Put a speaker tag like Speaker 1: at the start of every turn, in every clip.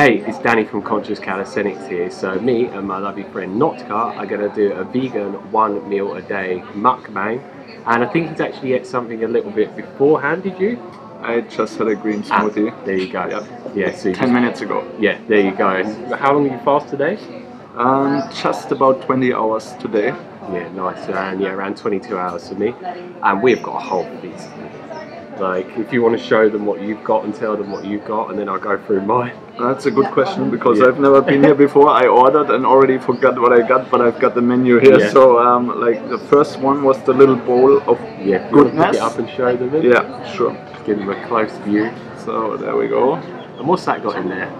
Speaker 1: Hey, it's Danny from Conscious Calisthenics here. So me and my lovely friend Notker are going to do a vegan one meal a day mukbang. And I think he's actually ate something a little bit beforehand, did you?
Speaker 2: I just had a green
Speaker 1: Ah,
Speaker 2: smoothie.
Speaker 1: there you go.
Speaker 2: Yep.
Speaker 1: Yeah, so you
Speaker 2: 10 minutes ago.
Speaker 1: Yeah, there you go. And how long are you fast today?
Speaker 2: Um, just about 20 hours today.
Speaker 1: Yeah, nice. And yeah, around 22 hours for me. And we've got a whole feast. Like, if you want to show them what you've got and tell them what you've got, and then I'll go through mine.
Speaker 2: That's a good question because
Speaker 1: Yeah.
Speaker 2: I've never been here before. I ordered and already forgot what I got, but I've got the menu here.
Speaker 1: Yeah.
Speaker 2: So, um, like the first one was the little bowl of
Speaker 1: Yeah, if you want to pick
Speaker 2: goodness.
Speaker 1: it up and show them it.
Speaker 2: Yeah, sure.
Speaker 1: Give them a close view.
Speaker 2: So there we go.
Speaker 1: And what's that got in there?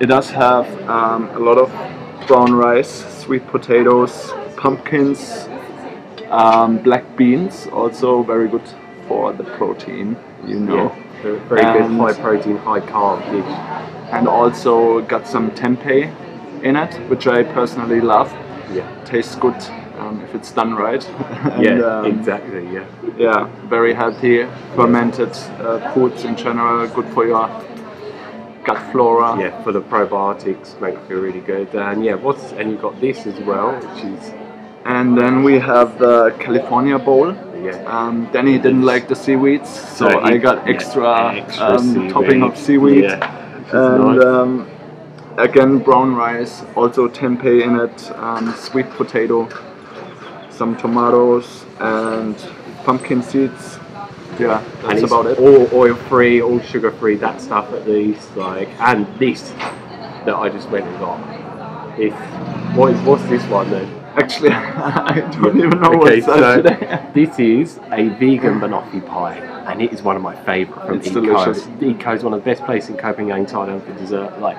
Speaker 2: It does have um, a lot of brown rice, sweet potatoes, pumpkins, um, black beans, also very good for the protein, you know.
Speaker 1: Very very good, high protein, high carb dish.
Speaker 2: And also got some tempeh in it, which I personally love.
Speaker 1: Yeah,
Speaker 2: Tastes good um, if it's done right. and,
Speaker 1: yeah,
Speaker 2: um,
Speaker 1: exactly. Yeah,
Speaker 2: yeah, very healthy, fermented uh, foods in general, good for your gut flora.
Speaker 1: yeah, for the probiotics, make you feel really good. And yeah, what's and you've got this as well, which is
Speaker 2: And then we have the California bowl.
Speaker 1: Yeah,
Speaker 2: Um, Danny didn't like the seaweeds, so,
Speaker 1: So he-
Speaker 2: I got
Speaker 1: yeah,
Speaker 2: extra,
Speaker 1: extra
Speaker 2: um, topping of seaweed.
Speaker 1: Yeah,
Speaker 2: And um, again, brown rice, also tempeh in it, um, sweet potato, some tomatoes, and pumpkin seeds. Yeah, that's about it.
Speaker 1: all oil free, all sugar free, that stuff at least. Like, and this that I just went and got. If what is what's this one then?
Speaker 2: Actually, I don't even know
Speaker 1: Okay,
Speaker 2: what's
Speaker 1: so
Speaker 2: today.
Speaker 1: this is a vegan banoffee pie, and it is one of my favourite from
Speaker 2: It's
Speaker 1: Eco.
Speaker 2: delicious.
Speaker 1: Eat Co is one of the best places in Koh Phangan, Thailand for dessert. Like,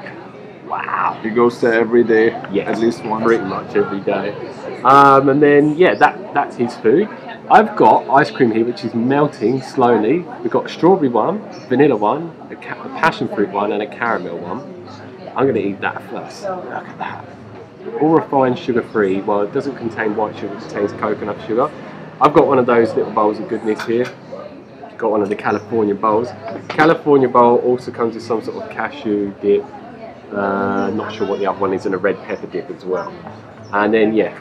Speaker 1: wow.
Speaker 2: He goes there every day,
Speaker 1: Yes,
Speaker 2: at least once.
Speaker 1: pretty much every day. Um, and then yeah, that that's his food. I've got ice cream here, which is melting slowly. We've got a strawberry one, vanilla one, a, ca- a passion fruit one, and a caramel one. I'm going to eat that first. Look at that. All refined, sugar-free. Well, it doesn't contain white sugar; it contains coconut sugar. I've got one of those little bowls of goodness here. Got one of the California bowls. California bowl also comes with some sort of cashew dip. Uh, not sure what the other one is, and a red pepper dip as well. And then yeah,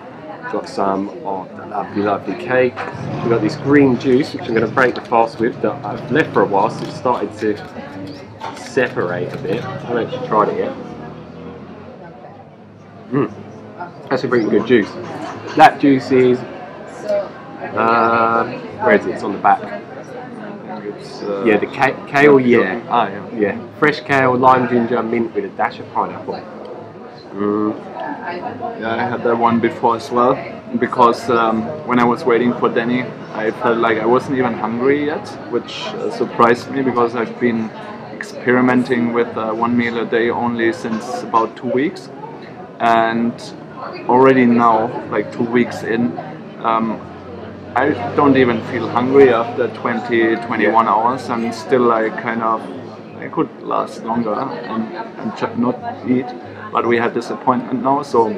Speaker 1: got some of the lovely, lovely cake. We've got this green juice, which I'm going to break the fast with, that I've left for a while, so it's started to separate a bit. I haven't actually tried it yet. Mm. That's a pretty good juice. That juice is, uh, where is it? It's on the back.
Speaker 2: Uh,
Speaker 1: Yeah, the ca- kale, yeah.
Speaker 2: Ah, yeah.
Speaker 1: Yeah, fresh kale, lime ginger, mint with a dash of pineapple. Mm.
Speaker 2: Yeah, I had that one before as well. Because um, when I was waiting for Danny, I felt like I wasn't even hungry yet, which uh, surprised me because I've been experimenting with uh, one meal a day only since about two weeks. And already now, like two weeks in, um, I don't even feel hungry after 20, 21 hours. I'm still like kind of, I could last longer and, and not eat. But we had this appointment now, so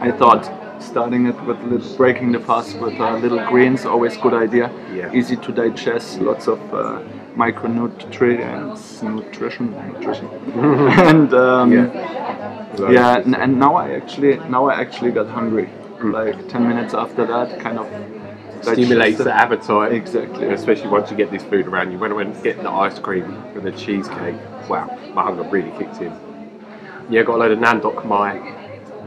Speaker 2: I thought starting it with little, breaking the fast with uh, little greens, always good idea.
Speaker 1: Yeah.
Speaker 2: Easy to digest, lots of uh, micronutrients, nutrition, nutrition, and um,
Speaker 1: Yeah.
Speaker 2: yeah, and, and now I actually now I actually got hungry. Like ten minutes after that, kind of
Speaker 1: Stimulates the appetite.
Speaker 2: Exactly.
Speaker 1: Especially once you get this food around you. When I went to get the ice cream and the cheesecake, wow, my hunger really kicked in. Yeah, got a load of Nam Dok Mai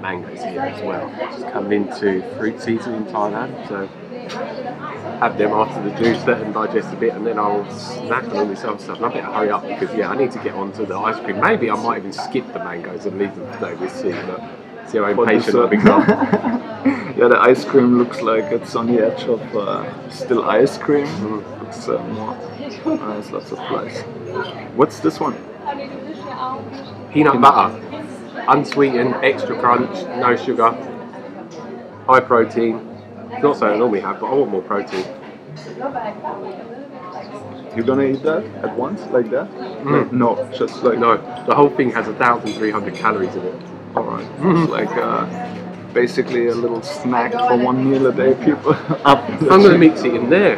Speaker 1: mangoes here as well. Just coming into fruit season in Thailand, so have them after the juice, let them digest a bit, and then I'll snack on all this other stuff. And I better hurry up because yeah, I need to get onto the ice cream. Maybe I might even skip the mangoes and leave them today. We'll see. But see how impatient I become.
Speaker 2: yeah, the ice cream looks like it's on the edge of uh, still ice cream. Looks uh, more. Uh, there's lots of flies. What's this one?
Speaker 1: Peanut butter, unsweetened, extra crunch, no sugar, high protein. It's not so I normally have, but I want more protein.
Speaker 2: You're gonna eat that at once, like that? Like, no, just like
Speaker 1: No, the whole thing has 1,300 calories in it.
Speaker 2: All right. It's like uh, basically a little snack for one meal a day. People.
Speaker 1: I'm going to mix it in there.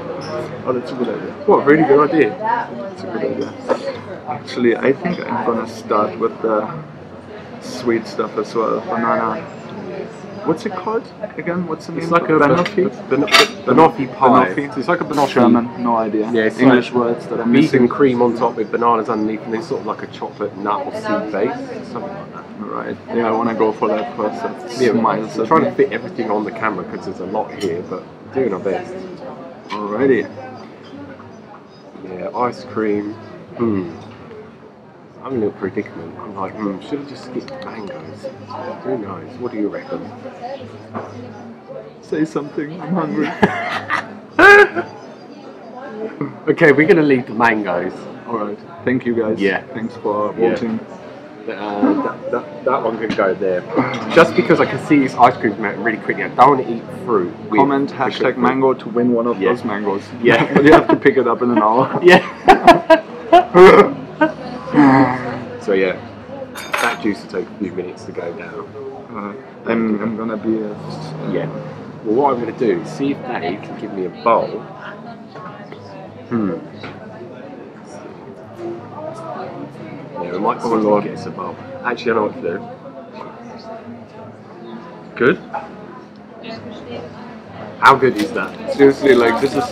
Speaker 2: Oh, that's a good idea.
Speaker 1: What a really good idea.
Speaker 2: That's a good idea. Actually, I think I'm gonna start with the sweet stuff as well. Banana. What's it called again? What's the name?
Speaker 1: It's like a
Speaker 2: banoffee.
Speaker 1: ban- banoffee pie.
Speaker 2: Banoffee.
Speaker 1: It's like a banoffee.
Speaker 2: German, no idea.
Speaker 1: Yeah, it's
Speaker 2: English
Speaker 1: like
Speaker 2: words that I'm
Speaker 1: Vegan
Speaker 2: missing.
Speaker 1: cream on top with bananas underneath, and then sort of like a chocolate nut or seed base, something like that.
Speaker 2: Right. Yeah, I wanna go for that first. That
Speaker 1: Yeah,
Speaker 2: smiles
Speaker 1: we're trying
Speaker 2: me.
Speaker 1: to fit everything on the camera because there's a lot here, but doing our best.
Speaker 2: Alrighty.
Speaker 1: Yeah, ice cream. Hmm. I'm in a little predicament. I'm like, hmm, should I just skip mangoes? Who knows? What do you reckon?
Speaker 2: Say something. I'm hungry.
Speaker 1: Okay, we're gonna leave the mangoes.
Speaker 2: Alright. Thank you guys.
Speaker 1: Yeah.
Speaker 2: Thanks for
Speaker 1: Yeah.
Speaker 2: voting.
Speaker 1: Uh, that, that, that one can go there. Just because I can see these ice cream's melting really quickly, I don't want to eat fruit.
Speaker 2: Comment hashtag
Speaker 1: fruit.
Speaker 2: mango to win one of
Speaker 1: Yeah.
Speaker 2: those mangoes.
Speaker 1: Yeah.
Speaker 2: but you have to pick it up in an hour.
Speaker 1: Yeah. So yeah, that juice will take a few minutes to go down.
Speaker 2: Uh, I'm, I'm gonna be a,
Speaker 1: Yeah. Well, what I'm going to do is see if Dave can give me a bowl. Hmm. Yeah, we might
Speaker 2: Oh, Lord.
Speaker 1: gets a bowl. Actually, I know what to do. Good. How good is that?
Speaker 2: seriously like this is.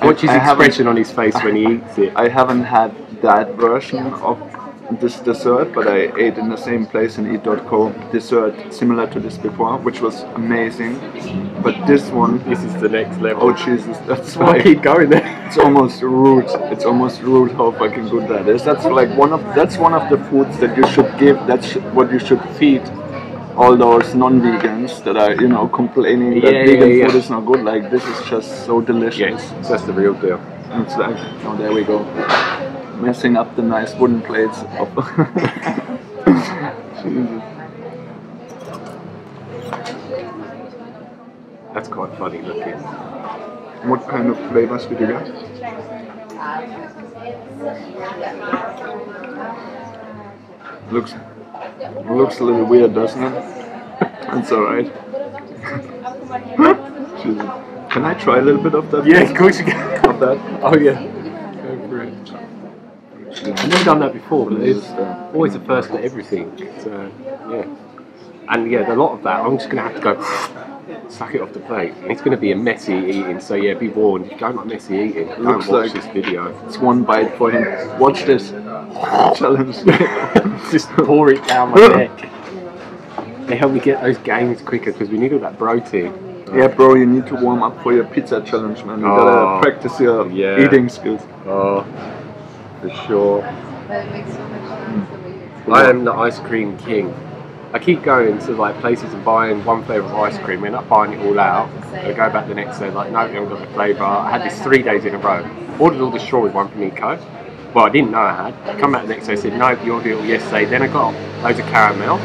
Speaker 1: Watch his
Speaker 2: I
Speaker 1: expression on his face when he eats it.
Speaker 2: I haven't had that version of this dessert, but I ate in the same place in Eat.co dessert similar to this before, which was amazing. But this one,
Speaker 1: This is the next level.
Speaker 2: oh Jesus, that's
Speaker 1: Why keep going there?
Speaker 2: it's almost rude. It's almost rude how fucking good that is. That's like one of that's one of the foods that you should give. That's what you should feed all those non-vegans that are you know complaining that
Speaker 1: Yeah,
Speaker 2: vegan
Speaker 1: yeah, yeah.
Speaker 2: food is not good. Like this is just so delicious.
Speaker 1: Yes, that's the real deal.
Speaker 2: And It's like oh there we go, messing up the nice wooden plates. Of oh.
Speaker 1: That's quite funny looking.
Speaker 2: What kind of flavors did you get? Looks looks a little weird, doesn't it? That's alright. Can I try a little bit of that?
Speaker 1: Yeah, of course you can.
Speaker 2: Of that?
Speaker 1: Oh yeah. I've never done that before, but it's always a first for everything. So yeah. And yeah, a lot of that I'm just gonna have to go suck it off the plate. And it's gonna be a messy eating, so yeah, be warned, don't like messy eating, don't
Speaker 2: Looks
Speaker 1: watch
Speaker 2: like-
Speaker 1: this video.
Speaker 2: It's one bite for him. Watch this. Challenge.
Speaker 1: just pour it down my neck. They help me get those gains quicker because we need all that protein.
Speaker 2: yeah, bro, you need to warm up for your pizza challenge, man. You
Speaker 1: Oh.
Speaker 2: gotta practice your
Speaker 1: Yeah.
Speaker 2: eating skills.
Speaker 1: Oh, for sure. I am the ice cream king. I keep going to like places and buying one flavour of ice cream, end up buying it all out. I go back the next day, like, no, you haven't got the flavour. I had this three days in a row. Ordered all the strawberry one from Eat Co. Well, I didn't know I had. Come back the next day, said, no, you ordered it all yesterday. Then I got loads of caramel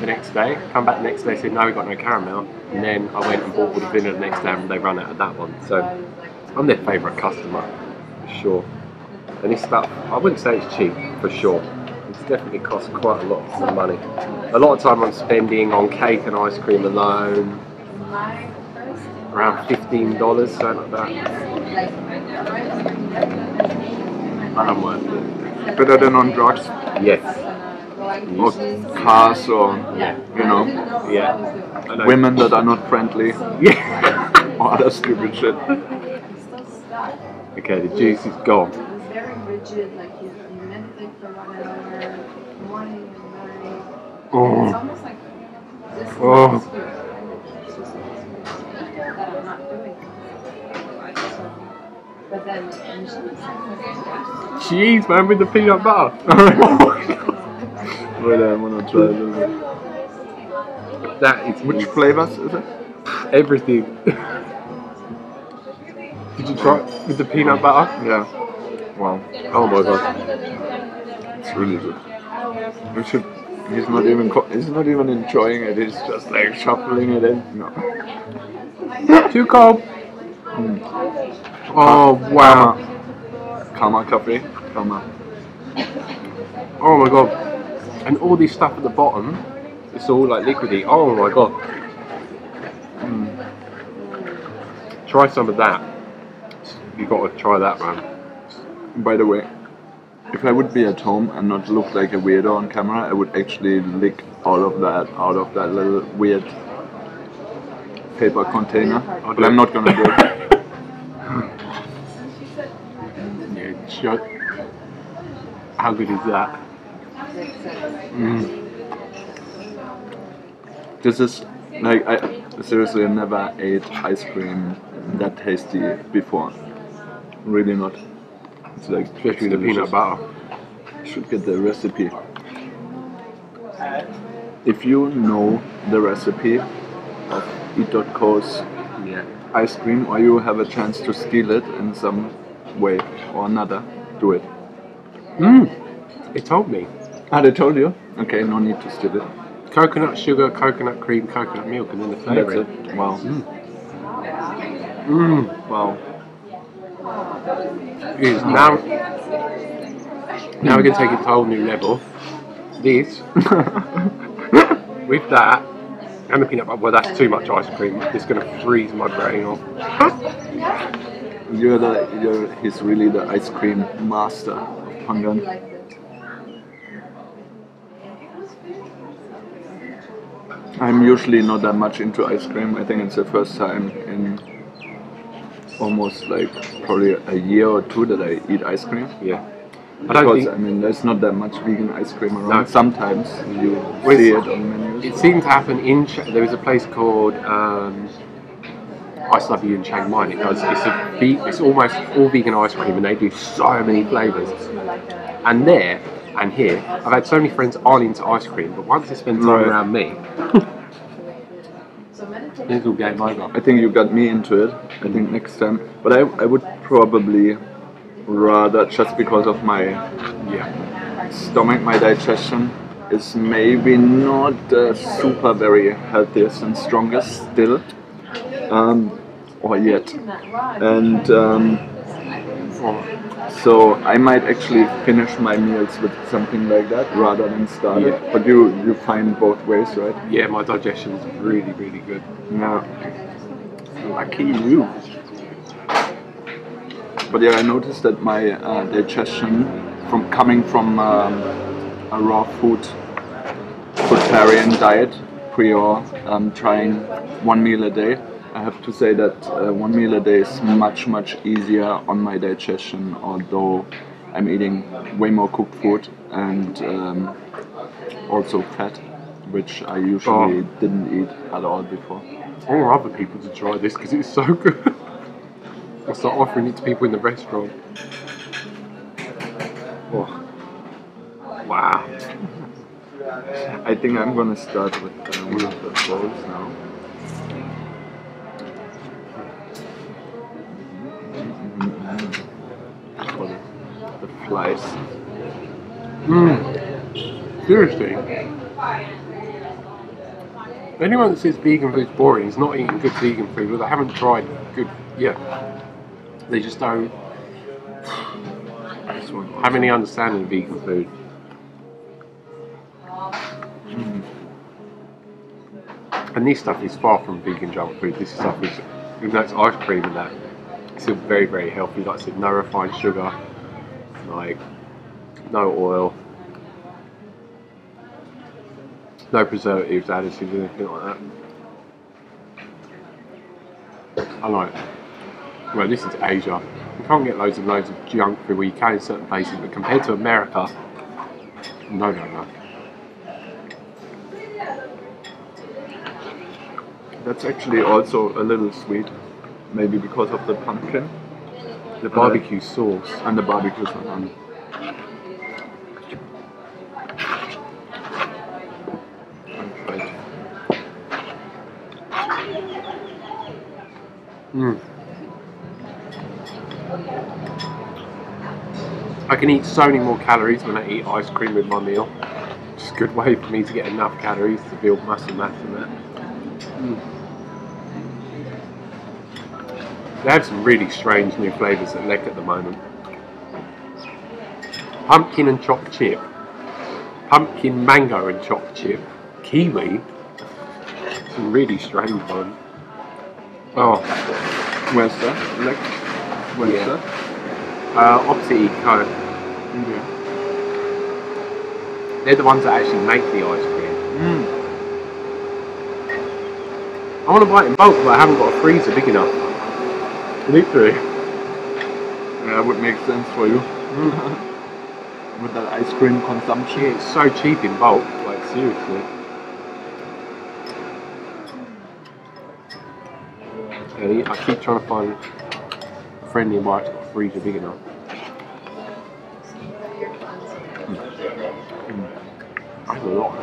Speaker 1: the next day. Come back the next day, said, no, we got no caramel. And then I went and bought all the vanilla the next day and they run out of that one. So I'm their favourite customer, for sure. And it's about I wouldn't say it's cheap, for sure. It's definitely cost quite a lot of money. A lot of time I'm spending on cake and ice cream alone, around $15, something like that. But I'm worth it.
Speaker 2: Better than on drugs
Speaker 1: Yes.
Speaker 2: or cars or
Speaker 1: Yeah.
Speaker 2: you know
Speaker 1: Yeah. Know.
Speaker 2: women that are not friendly
Speaker 1: Yeah.
Speaker 2: Oh, or other stupid shit.
Speaker 1: okay, the juice is gone.
Speaker 3: It rigid, like you, you meditate for one hour, morning and night. Oh. It's
Speaker 1: Oh.
Speaker 3: almost like this is
Speaker 1: Oh.
Speaker 3: my spirit. It's just that I'm not doing. But then when she was like,
Speaker 1: Cheese, man, with the peanut butter.
Speaker 2: But I wanna try a little bit.
Speaker 1: that is
Speaker 2: Which flavors is it?
Speaker 1: everything. Did you try it with the peanut butter?
Speaker 2: Yeah. Wow,
Speaker 1: Oh my god.
Speaker 2: it's really good. You should. He's not even. He's not even enjoying it. He's just like shuffling it in. No.
Speaker 1: Too cold. Oh wow.
Speaker 2: Karma coffee. Karma.
Speaker 1: Oh my god. And all this stuff at the bottom, it's all like liquidy. Oh my god. Mm. Try some of that. You got to try that, man.
Speaker 2: By the way, if I would be at home and not look like a weirdo on camera, I would actually lick all of that out of that little weird paper container. But I'm not gonna do it.
Speaker 1: Yeah, shut. How good is that? Mm.
Speaker 2: This is like I seriously never ate ice cream that tasty before. Really not. It's like
Speaker 1: Especially the peanut butter.
Speaker 2: Should get the recipe. If you know the recipe of Eat.co's
Speaker 1: Yeah.
Speaker 2: ice cream or you have a chance to steal it in some way or another, do it.
Speaker 1: Mmm. It told me.
Speaker 2: Ah, they told you? Okay, no need to steal it.
Speaker 1: Coconut sugar, coconut cream, coconut milk, and then the
Speaker 2: That's
Speaker 1: flavour.
Speaker 2: it. Wow.
Speaker 1: Mmm.
Speaker 2: Wow.
Speaker 1: Is now. Now we're gonna take it to a whole new level. This with that and the peanut butter. Well, that's too much ice cream. It's gonna freeze my brain off.
Speaker 2: You're the you're he's really the ice cream master of
Speaker 3: Phangan.
Speaker 2: I'm usually not that much into ice cream. I think it's the first time in almost like probably a year or two that I eat ice cream.
Speaker 1: Yeah. I don't
Speaker 2: Because I mean, there's not that much vegan ice cream around.
Speaker 1: No.
Speaker 2: Sometimes you
Speaker 1: Well,
Speaker 2: see it on menus.
Speaker 1: it seemed to happen in. There was a place called um, Ice Love You in Chiang Mai. It does. It's a. It's almost all vegan ice cream, and they do so many flavors. And there and here, I've had so many friends aren't into ice cream, but once they spend time
Speaker 2: Right.
Speaker 1: around me,
Speaker 3: so meditation.
Speaker 1: it's all.
Speaker 2: I think you got me into it. I think next time, but I, I would probably rather just because of my
Speaker 1: Yeah.
Speaker 2: stomach, my digestion is maybe not uh, super very healthiest and strongest still, um, or yet, and um, so I might actually finish my meals with something like that rather than start it. But you you find both ways, right?
Speaker 1: Yeah, my digestion is really, really good.
Speaker 2: Yeah.
Speaker 1: Lucky you.
Speaker 2: But yeah, I noticed that my uh, digestion from coming from um, a raw food vegetarian diet prior um, trying one meal a day. I have to say that uh, one meal a day is much much easier on my digestion, although I'm eating way more cooked food and um, also fat, which I usually
Speaker 1: Oh.
Speaker 2: didn't eat at all before.
Speaker 1: I want other people to try this because it's so good. I'll start offering it to people in the restaurant. Oh. Wow.
Speaker 2: I think I'm gonna start with uh, one of the bowls now. The, flies.
Speaker 1: Mm. Seriously. Anyone that says vegan food's boring is not eating good vegan food, or they haven't tried good. Yeah. They just don't have any understanding of vegan food. And this stuff is far from vegan junk food. This stuff is, even though it's ice cream and that, still very, very healthy. Like I said, no refined sugar, like no oil, no preservatives, additives, anything like that. I like. Well, this is Asia. You can't get loads and loads of junk food. Well, you can in certain places, but compared to America, no, no, no.
Speaker 2: That's actually also a little sweet, maybe because of the pumpkin
Speaker 1: The barbecue sauce.
Speaker 2: and the barbecue sauce. Um.
Speaker 1: Mm. I can eat so many more calories when I eat ice cream with my meal. It's a good way for me to get enough calories to build muscle mass and that. Mm. They have some really strange new flavours at Leck at the moment. Pumpkin and chopped chip. Pumpkin mango and chopped chip. Kiwi. Some really strange ones. Oh,
Speaker 2: Where's that? Like, where's
Speaker 1: Yeah.
Speaker 2: that?
Speaker 1: uh, opposite Eat
Speaker 2: Co.
Speaker 1: They're the ones that actually make the ice cream.
Speaker 2: Mm.
Speaker 1: I want to buy it in bulk, but I haven't got a freezer big enough. Literally.
Speaker 2: Yeah, that would make sense for you. With that ice cream consumption.
Speaker 1: Yeah, it's so cheap in bulk. Like seriously. And I keep trying to find a friend nearby that's got freezer big enough. I have a lot.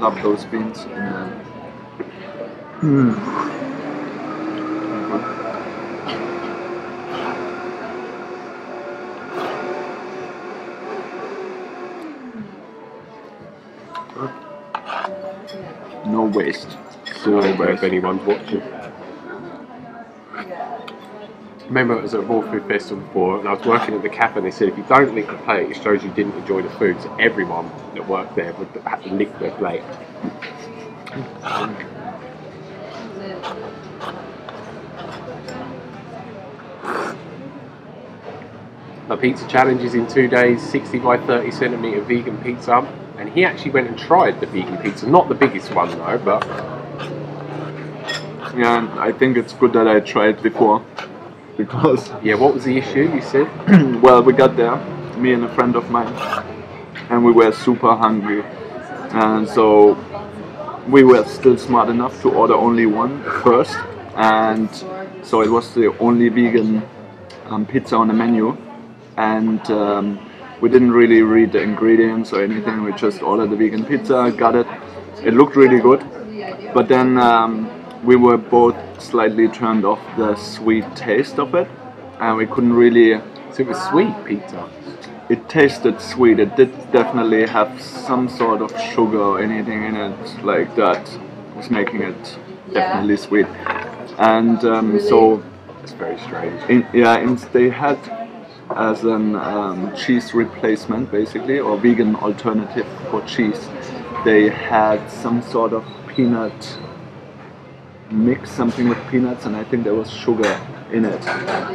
Speaker 2: Love those beans. And, uh, mm. No waste.
Speaker 1: So
Speaker 2: Zero
Speaker 1: if anyone's watching. Remember, it was at Raw Food Festival before, and I was working at the cafe, and they said if you don't lick the plate, it shows you didn't enjoy the food. So everyone that worked there would have to lick their plate. My pizza challenge is in two days, 60 by 30 centimeter vegan pizza. And he actually went and tried the vegan pizza, not the biggest one though, but
Speaker 2: Yeah, I think it's good that I tried before. Because,
Speaker 1: yeah, what was the issue? You said
Speaker 2: well, we got there, me and a friend of mine, and we were super hungry. And so we were still smart enough to order only one first. And so it was the only vegan um, pizza on the menu. And um, we didn't really read the ingredients or anything. We just ordered the vegan pizza, got it. It looked really good. But then um, we were both slightly turned off the sweet taste of it. And we couldn't really
Speaker 1: so. It was sweet pizza.
Speaker 2: it tasted sweet. It did definitely have some sort of sugar or anything in it like that was making it definitely sweet. And um, so,
Speaker 1: It's very strange.
Speaker 2: in, yeah, and they had as an um, cheese replacement basically or vegan alternative for cheese. They had some sort of peanut mix, something with peanuts, and I think there was sugar in it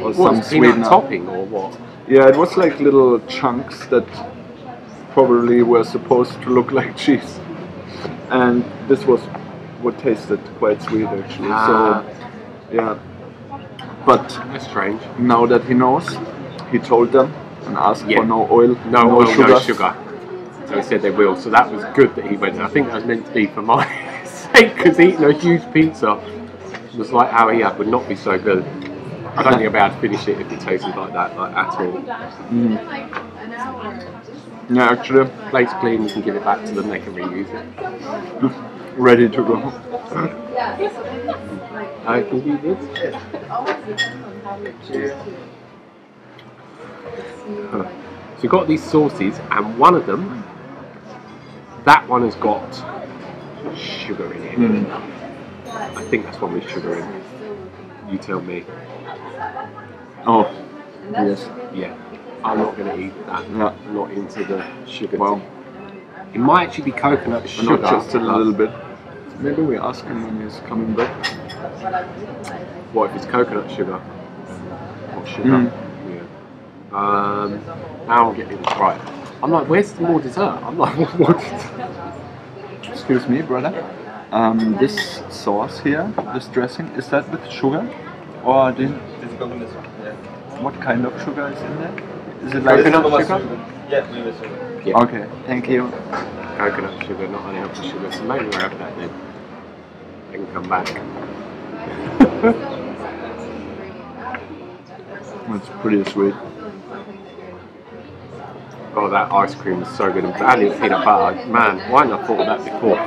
Speaker 2: or some
Speaker 1: What, peanut
Speaker 2: sweetener.
Speaker 1: topping or what?
Speaker 2: Yeah, it was like little chunks that probably were supposed to look like cheese. And this was what tasted quite sweet actually.
Speaker 1: Ah.
Speaker 2: So, yeah. But
Speaker 1: That's strange.
Speaker 2: now that he knows, he told them and asked
Speaker 1: Yeah.
Speaker 2: for no oil,
Speaker 1: No, oil,
Speaker 2: sugar.
Speaker 1: no sugar. So he said they will. So that was good that he went. I think that was meant to be for my sake because eating a huge pizza was like how he had would not be so good. I don't think I'd be able to finish it if it tasted like that, like at all. Mm.
Speaker 2: Yeah, actually,
Speaker 1: Plates clean, you can give it back to them, they can reuse it.
Speaker 2: ready to go.
Speaker 1: I can do this. So you've got these sauces, and one of them, that one has got sugar in it.
Speaker 2: Hmm.
Speaker 1: I think that's one with sugar in it. You tell me.
Speaker 2: Oh, yes.
Speaker 1: Yeah, I'm not going to eat that. I'm not into the sugar.
Speaker 2: Well,
Speaker 1: It might actually be coconut sugar.
Speaker 2: not just a little bit. Maybe we ask him when he's coming back.
Speaker 1: What if it's coconut sugar? Or sugar?
Speaker 2: Mm.
Speaker 1: Yeah. Um, now I'm getting this right. I'm like, where's the more dessert? I'm like, what?
Speaker 2: Excuse me, brother. Um, this sauce here, this dressing, is that with sugar? Or the,
Speaker 4: It's coconut sugar. Yeah.
Speaker 2: what kind of sugar is in there? Is it like
Speaker 1: Coconut
Speaker 4: Coconut
Speaker 1: sugar?
Speaker 4: Yeah, maybe sugar.
Speaker 1: Yeah.
Speaker 2: Okay, thank you.
Speaker 1: Coconut sugar, not unhealthy sugar. So maybe we'll have that then. I can come back.
Speaker 2: It's pretty sweet.
Speaker 1: Oh, that ice cream is so good. And adding peanut butter. Man, why not thought of that before?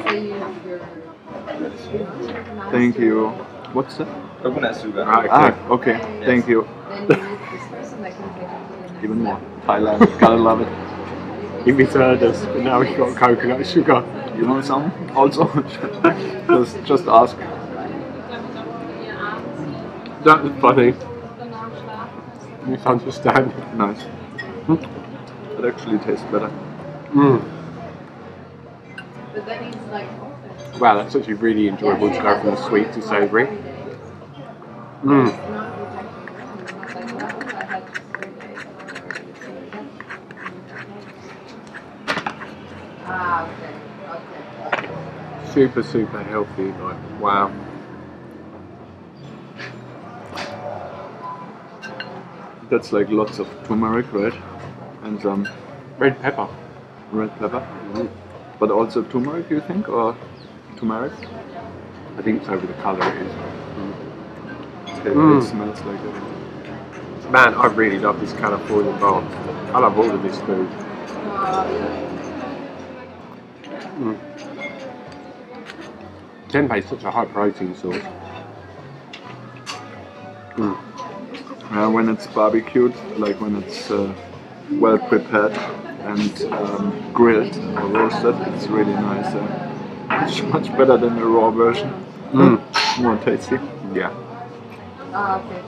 Speaker 2: Thank you. What's that?
Speaker 4: Coconut sugar.
Speaker 1: Right,
Speaker 2: Ah,
Speaker 1: okay.
Speaker 2: okay. Thank you. Even more. Thailand. Gotta love it.
Speaker 1: You misheard us, but now we've got coconut sugar.
Speaker 2: You know some? Also, just just ask.
Speaker 1: That was funny. Misunderstanding.
Speaker 2: Nice. It actually tastes better.
Speaker 1: Mm.
Speaker 3: But then he's like,
Speaker 1: Wow, that's actually really enjoyable to go from the sweet to savoury. Mm.
Speaker 3: Ah, okay. Okay.
Speaker 1: Super, super healthy. Like, wow.
Speaker 2: That's like lots of turmeric, right? And some
Speaker 1: Red pepper.
Speaker 2: red pepper. But also turmeric, you think, or turmeric?
Speaker 1: I think it's over the colour it is.
Speaker 2: It,
Speaker 1: Mm.
Speaker 2: it smells like it.
Speaker 1: Man, I really love this Californian bowl. I love all of this food. Mm. Tempeh is such a high protein source. Mm.
Speaker 2: Uh, when it's barbecued, like when it's uh, well prepared and um, grilled or roasted, it's really nice. Uh, much, much better than the raw version.
Speaker 1: Mm.
Speaker 2: More tasty.
Speaker 1: Yeah.
Speaker 3: Ah, okay.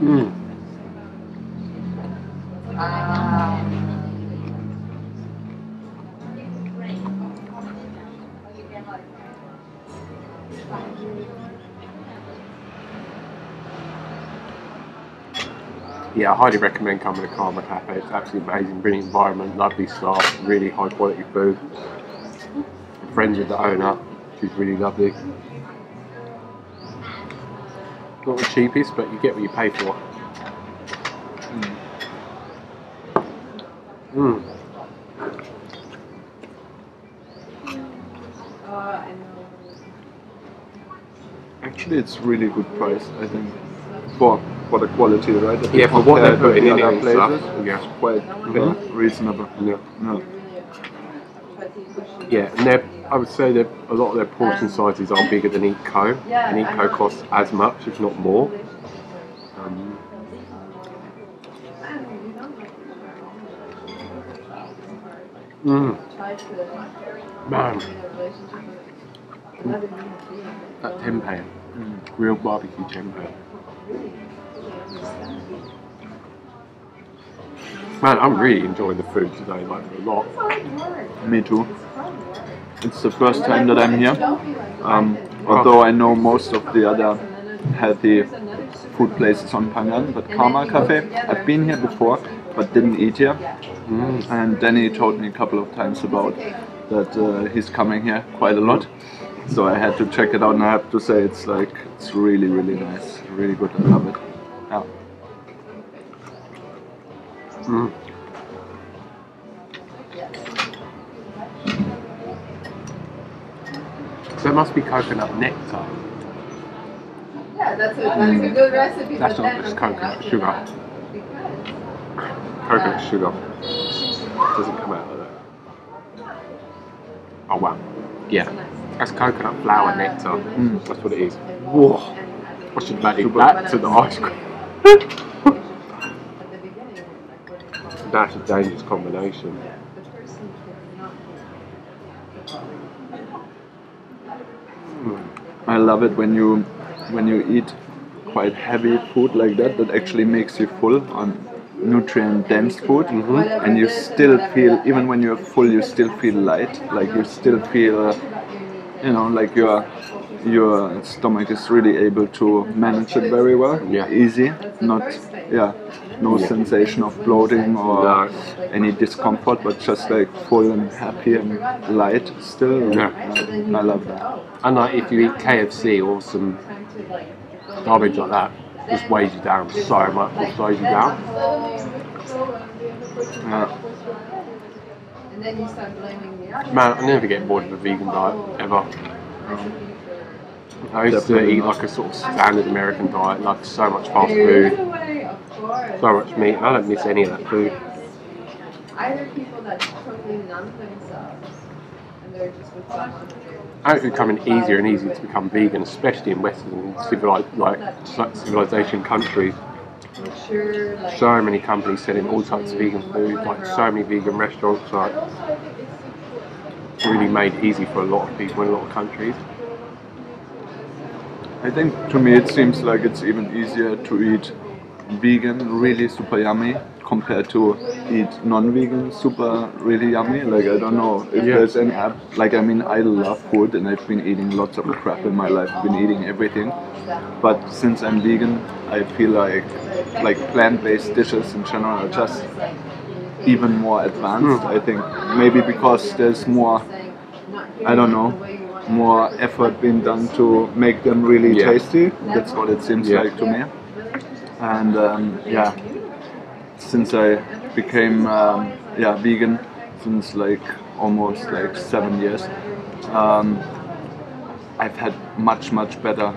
Speaker 1: Mm.
Speaker 3: Ah.
Speaker 1: Yeah, I highly recommend coming to Karma Kafe. It's absolutely amazing, brilliant environment, lovely staff, really high quality food. Friends with the owner, she's really lovely. Not the cheapest, but you get what you pay for. Mm.
Speaker 2: Actually, it's really good price, I think, for for the quality, right? If
Speaker 1: Yeah, for what they're putting in
Speaker 2: other
Speaker 1: and stuff,
Speaker 2: places,
Speaker 1: yeah.
Speaker 2: it's quite fair, reasonable.
Speaker 1: Yeah.
Speaker 2: No.
Speaker 1: Yeah, and I would say that a lot of their portion sizes are bigger than Eat Co, and Eat Co costs as much, if not more. Um, mm, man,
Speaker 3: be in a relationship with another human being.
Speaker 1: that tempeh, mm, real barbecue tempeh. Man, I'm really enjoying the food today, like a lot.
Speaker 2: Me too. It's the first time that I'm here. Um, although I know most of the other healthy food places on Phangan, but Karma Kafe, I've been here before, but didn't eat here.
Speaker 1: Mm.
Speaker 2: And Danny told me a couple of times about that uh, he's coming here quite a lot. So I had to check it out, and I have to say it's like it's really, really nice, really good. I love it. Yeah.
Speaker 1: Mm. So it must be coconut nectar.
Speaker 3: Yeah, that's a, that's a good recipe.
Speaker 1: That's
Speaker 3: but
Speaker 1: not just coconut sugar.
Speaker 3: that, Because
Speaker 1: Coconut sugar. Doesn't come out of that. Oh wow. Yeah. That's coconut flour nectar.
Speaker 2: Mm.
Speaker 1: That's what it is. Whoa. I should add that to the ice cream.
Speaker 3: At the beginning, like what they call it,
Speaker 1: That's a dangerous combination.
Speaker 3: the person cannot
Speaker 1: Mm.
Speaker 2: I love it when you when you eat quite heavy food like that that actually makes you full on nutrient dense food and you still feel even when you're full you still feel light like you still feel you know like your your stomach is really able to manage it very well
Speaker 1: Yeah.
Speaker 2: easy not yeah no
Speaker 1: Yeah.
Speaker 2: sensation of bloating or
Speaker 1: No.
Speaker 2: any discomfort but just like full and happy and light still
Speaker 1: Yeah.
Speaker 2: I love that
Speaker 1: Unlike if you eat KFC or some garbage like that, just weighs you down so much, it slows you down.
Speaker 2: yeah.
Speaker 3: And then you start blaming the other.
Speaker 1: Man, I never get bored of a vegan diet, ever. I used to eat like a sort of standard American diet, like so much fast food, so much meat, and I don't miss any of that food.
Speaker 3: Either people that totally numb themselves and they're just with someone
Speaker 1: I think it's becoming easier and easier to become vegan, especially in Western civilized, like civilization countries.
Speaker 3: make sure like
Speaker 1: So many companies selling all types of vegan food, like so many vegan restaurants, like
Speaker 3: But also, I think it's
Speaker 1: it's really made easy for a lot of people in a lot of countries.
Speaker 2: I think to me it seems like it's even easier to eat vegan really super yummy compared to eat non-vegan super really yummy. Like I don't know if
Speaker 1: Yeah.
Speaker 2: there's any app. Like I mean I love food and I've been eating lots of crap in my life. I've been eating everything, but since I'm vegan, I feel like like plant-based dishes in general are just even more advanced. Hmm. I think maybe because there's more, I don't know, more effort being done to make them really
Speaker 1: Yeah.
Speaker 2: tasty. That's what it seems
Speaker 1: Yeah.
Speaker 2: like to me. And um, yeah, since I became um, yeah vegan since like almost like seven years, um, I've had much much better,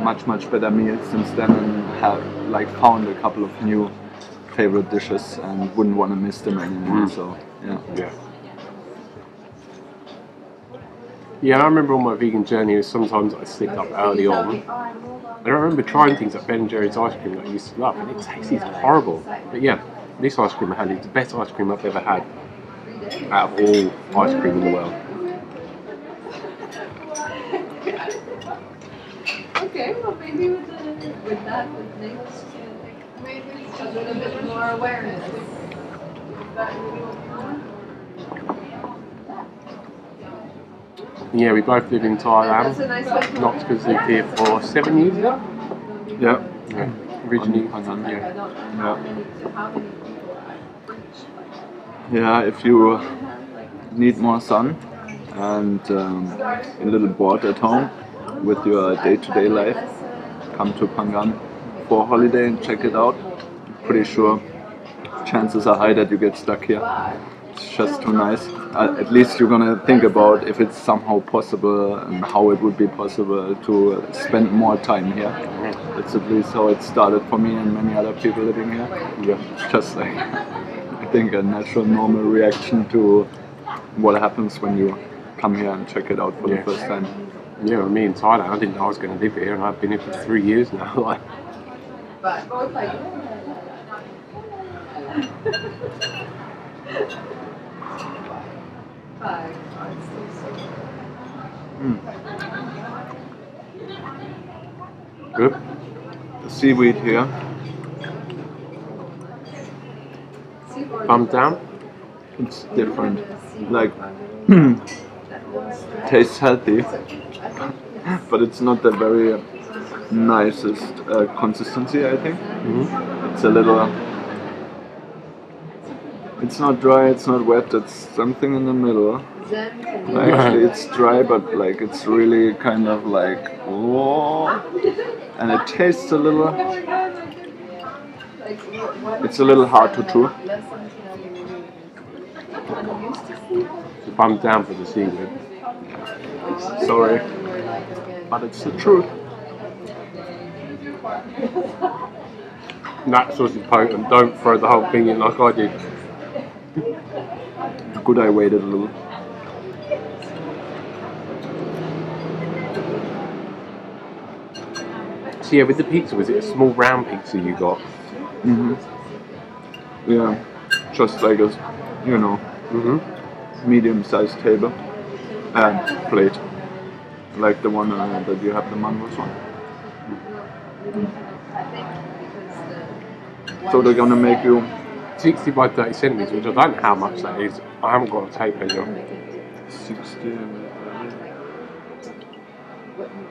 Speaker 2: much much better meals since then, and have like found a couple of new favorite dishes and wouldn't want to miss them anymore.
Speaker 1: Mm.
Speaker 2: So yeah.
Speaker 1: Yeah. Yeah, I remember on my vegan journey, sometimes I slipped up early on. And I remember trying things like Ben and Jerry's ice cream that I used to love, and it tasted horrible. But yeah, this ice cream I had is the best ice cream I've ever had out of all ice cream in the world.
Speaker 3: Okay, well maybe with the with that with next uh, maybe a little bit more awareness.
Speaker 1: Yeah, we both live in Thailand.
Speaker 3: nice
Speaker 1: Not because lived here for seven years now.
Speaker 2: Yeah.
Speaker 1: Yeah. Originally,
Speaker 2: Phangan.
Speaker 3: I
Speaker 1: yeah.
Speaker 2: Yeah.
Speaker 3: how many how many people I preach like
Speaker 2: Yeah, if you need more sun and um, a little bored at home with your day-to-day life, come to Phangan for a holiday and check it out. Pretty sure chances are high that you get stuck here. It's just too nice. Uh, at least you're gonna think about if it's somehow possible and how it would be possible to spend more time here. That's at least how it started for me and many other people living here.
Speaker 1: Yeah.
Speaker 2: It's just like I think a natural, normal reaction to what happens when you come here and check it out for
Speaker 1: Yeah.
Speaker 2: the first time.
Speaker 1: Yeah, well, me in Thailand, I didn't know I was going to live here, and I've been here for three years now. Like,
Speaker 3: but both like Five. Oh, it's still so
Speaker 1: good.
Speaker 2: The seaweed here,
Speaker 3: Seaboard
Speaker 1: down.
Speaker 2: it's different. Like
Speaker 3: bungalow. That one stretch.
Speaker 2: tastes healthy, but it's not the very nicest uh, consistency. I think
Speaker 1: hmm
Speaker 2: it's a little. It's not dry, it's not wet, it's something in the middle. Actually, it's dry, but like it's really kind of like oh, and it tastes a little. It's a little hard to chew.
Speaker 1: Thumb down for the seaweed.
Speaker 2: Sorry, but it's the truth.
Speaker 1: That is potent. Don't throw the whole thing in like I did.
Speaker 2: Good, I waited a little.
Speaker 1: So yeah, with the pizza, was it a small round pizza you got?
Speaker 2: hmm Yeah, just like a, you know,
Speaker 1: Mm-hmm.
Speaker 2: medium-sized table and plate, like the one uh, that you have the mangoes on.
Speaker 3: I think because the
Speaker 2: So they're gonna make you
Speaker 1: 60 by 30 centimeters, which I don't know how much that is. I haven't got a tape measure.
Speaker 2: 60.
Speaker 3: what you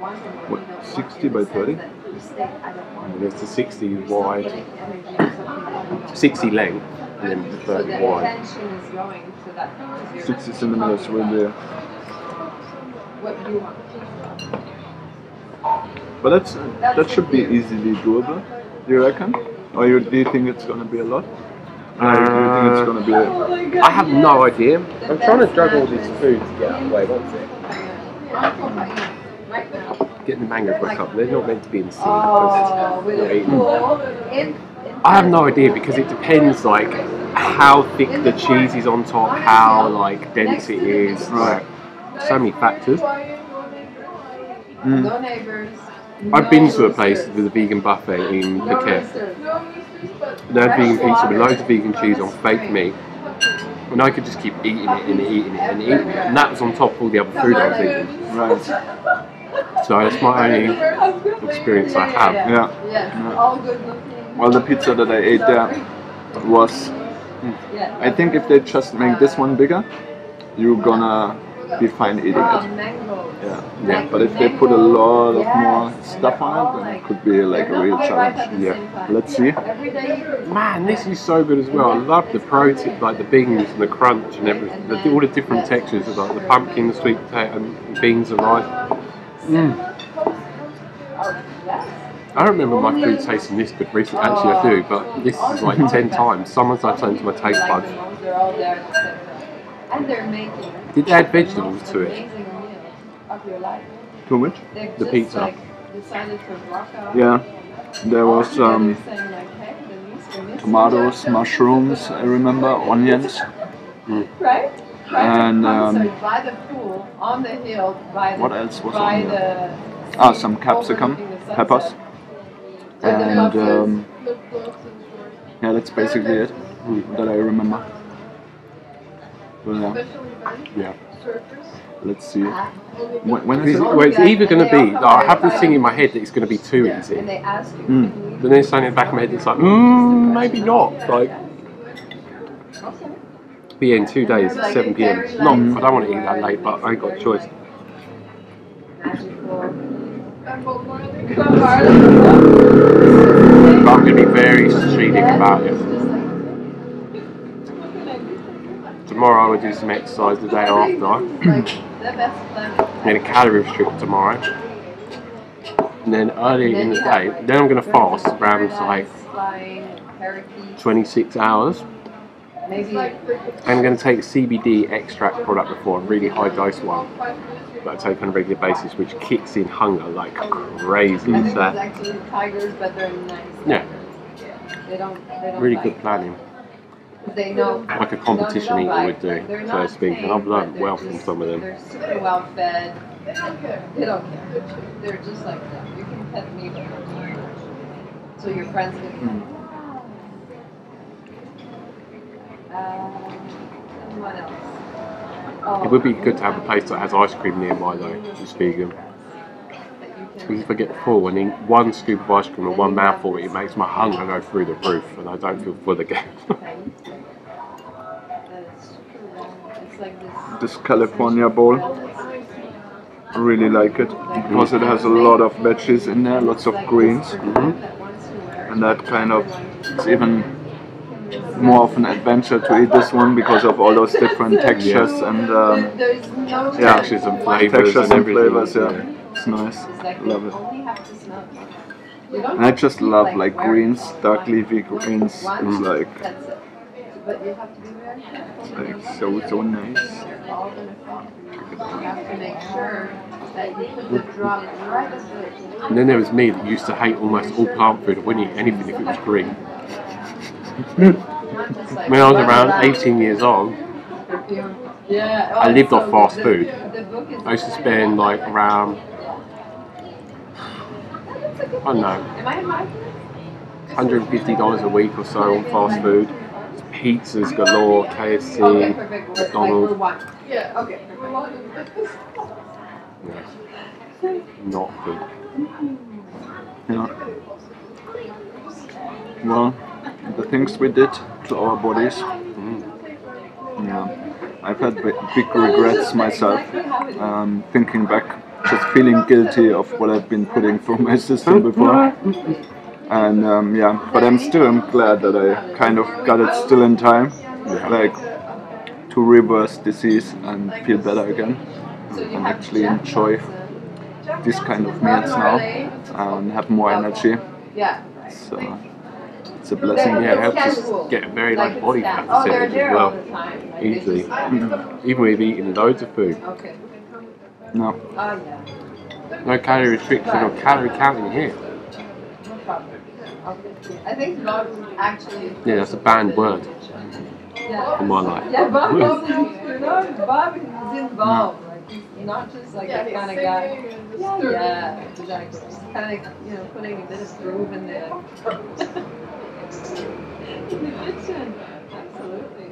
Speaker 2: What,
Speaker 3: want
Speaker 2: 60 by 30?
Speaker 3: That you say, I don't want
Speaker 1: And it's a 60
Speaker 3: it.
Speaker 1: wide,
Speaker 3: Getting energy or something.
Speaker 1: 60 length, and then
Speaker 3: So
Speaker 1: 30
Speaker 3: the
Speaker 1: wide.
Speaker 3: attention is going to that.
Speaker 2: 60 centimeters will there.
Speaker 3: What you want.
Speaker 2: But that's that should be easily doable. Do you reckon? Or you, do you think it's gonna be a lot? Or do you think it's gonna be? A,
Speaker 3: Oh god.
Speaker 1: I have no idea. I'm trying to juggle all this food to get out of the way. One sec.
Speaker 3: Right now.
Speaker 1: Getting the mango back up. They're not meant to be in the sea.
Speaker 3: Oh, with
Speaker 1: Not
Speaker 3: a In, in
Speaker 1: I have no idea because it depends like how thick the cheese is on top, how like dense it is, like so many factors.
Speaker 2: Mm.
Speaker 3: Neighbors.
Speaker 1: I've been to a place with a vegan buffet in
Speaker 3: No
Speaker 1: Phuket.
Speaker 3: roosters.
Speaker 1: They had vegan pizza with loads of vegan cheese on fake meat. And I could just keep eating it and eating it and eating it. And that was on top of all the other food I was eating.
Speaker 2: right.
Speaker 1: So that's my only experience I have.
Speaker 2: Yeah.
Speaker 3: Yeah,
Speaker 2: Yeah.
Speaker 3: all good looking.
Speaker 2: Well, the pizza that I ate there was.
Speaker 3: Yeah.
Speaker 2: I think if they just make this one bigger, you're gonna be fine eating
Speaker 3: Um,
Speaker 2: it.
Speaker 3: mango.
Speaker 2: Yeah.
Speaker 1: Yeah.
Speaker 2: But if they put a lot of more stuff on it, then it could be like a real challenge.
Speaker 1: Yeah.
Speaker 2: Let's see.
Speaker 3: Every day you
Speaker 1: Man, this is so good as well. I love the protein, like the beans and the crunch and everything. All the different textures like the pumpkin, the sweet potato, and beans and rice. Mm. I don't remember my food tasting this good recently. Actually, I do, but this is like ten times. Someone's I turned to my taste buds.
Speaker 3: they're all there at the same time. And they're making
Speaker 1: Did they add vegetables to it?
Speaker 3: amazing meal of your life.
Speaker 2: To which?
Speaker 1: The pizza.
Speaker 3: Like, decided to rock out.
Speaker 2: Yeah. There was
Speaker 3: Altogether
Speaker 2: um,
Speaker 3: saying like, hey, Denise, we're missing
Speaker 2: tomatoes, mushrooms, I remember, onions.
Speaker 3: Right? Right
Speaker 2: And, um,
Speaker 3: concert by the pool, on the hill, by the
Speaker 2: What else was
Speaker 3: by
Speaker 2: on there?
Speaker 3: the
Speaker 2: Ah, some capsicum,
Speaker 3: overlooking the sunset.
Speaker 2: peppers, and um, yeah, that's basically it that I remember. Well, yeah,
Speaker 1: Yeah.
Speaker 2: let's see.
Speaker 3: Ah,
Speaker 2: When, when is
Speaker 1: It's,
Speaker 2: it?
Speaker 1: well, it's either going to be. Like, I have this thing in my head that it's going to be too easy.
Speaker 3: And they ask you,
Speaker 2: Mm.
Speaker 3: can we
Speaker 1: But then something in the back of my head that's like, mm, maybe not. Like,
Speaker 3: Okay.
Speaker 1: Be in two days at 7 pm. Not, I don't want to eat that late, but I ain't got a choice. But I'm going to be very strategic about it. Tomorrow I will do some exercise the day after. I'm going to calorie restrict tomorrow. And then early in the day, then I'm going to fast around like 26 hours.
Speaker 3: Maybe
Speaker 1: I'm going to take CBD extract product before, a really high dose one that I take on a regular basis, which kicks in hunger like crazy.
Speaker 3: I think
Speaker 1: So,
Speaker 3: it's actually tigers, but they're nice.
Speaker 1: yeah,
Speaker 3: They don't. They don't
Speaker 1: really
Speaker 3: bite.
Speaker 1: good planning.
Speaker 3: They know.
Speaker 1: Like a competition eater would
Speaker 3: bite.
Speaker 1: do,
Speaker 3: Like,
Speaker 1: so to
Speaker 3: not
Speaker 1: speak. And I've learned
Speaker 3: but they're
Speaker 1: well from some of them.
Speaker 3: They're super well fed. They don't care. They don't care. They're just like that. You can pet me. So your friends can. Uh, and what else? Oh,
Speaker 1: It would be good to have a place that has ice cream nearby though, that's vegan.
Speaker 3: that you can-
Speaker 1: Because if I get full and eat one scoop of ice cream and one mouthful, it makes my hunger go through the roof and I don't feel full again.
Speaker 3: That is super well. It's like this.
Speaker 2: This California bowl, I really like it because it has a lot of veggies in there, lots of greens, mm-hmm. and that kind of it's even more of an adventure to eat this one because of all those different textures and um,
Speaker 3: no
Speaker 2: Yeah.
Speaker 1: Textures and flavours
Speaker 2: textures
Speaker 1: and
Speaker 2: and flavors. Yeah, it's nice. Love it.
Speaker 3: only have to smell it. You don't
Speaker 2: And I just love like greens, dark leafy greens. It's like
Speaker 3: That's it. But you have to be very careful.
Speaker 2: like so so nice.
Speaker 3: They're all gonna fall. You have to make sure that you put the drug right as the.
Speaker 1: And then there was me that used to hate almost all plant food. I wouldn't eat anything if it was green. When I was around 18 years old, I lived off fast food. I used to spend like around, I don't know,
Speaker 3: Am I right?
Speaker 1: $150 a week or so on fast food. Pizzas galore, KFC, McDonald's.
Speaker 3: Yeah. Okay.
Speaker 1: Not good.
Speaker 2: Yeah. Well, the things we did to our bodies.
Speaker 1: Mm.
Speaker 2: Yeah, I've had big, regrets myself. Um, thinking back, just feeling guilty of what I've been putting through my system before. And um, yeah, but I'm still I'm glad that I kind of got it still in time, like to reverse disease and feel better again, and actually enjoy this kind of meals now and have more energy.
Speaker 3: Yeah.
Speaker 2: So it's a blessing.
Speaker 1: Yeah, it helps us get a very low body fat
Speaker 3: Oh,
Speaker 1: percentage
Speaker 3: there
Speaker 1: as
Speaker 3: all
Speaker 1: well.
Speaker 3: the time. Like, they
Speaker 1: Easily.
Speaker 3: just- mm-hmm.
Speaker 1: Even with eating loads of food.
Speaker 3: Okay.
Speaker 2: No,
Speaker 3: Oh, yeah.
Speaker 1: No calorie restriction or calorie counting here.
Speaker 3: No problem. I think Bob actually.
Speaker 1: Yeah, that's a banned word
Speaker 3: Yeah.
Speaker 1: in my life.
Speaker 3: Yeah, Bob, Bob is, you know, Bob is involved. Like, he's not just like
Speaker 5: Yeah,
Speaker 3: a
Speaker 5: he's
Speaker 3: kind of guy. Yeah, yeah, exactly. He's kind of like, you know, putting a bit of groove in there. Magician. Absolutely.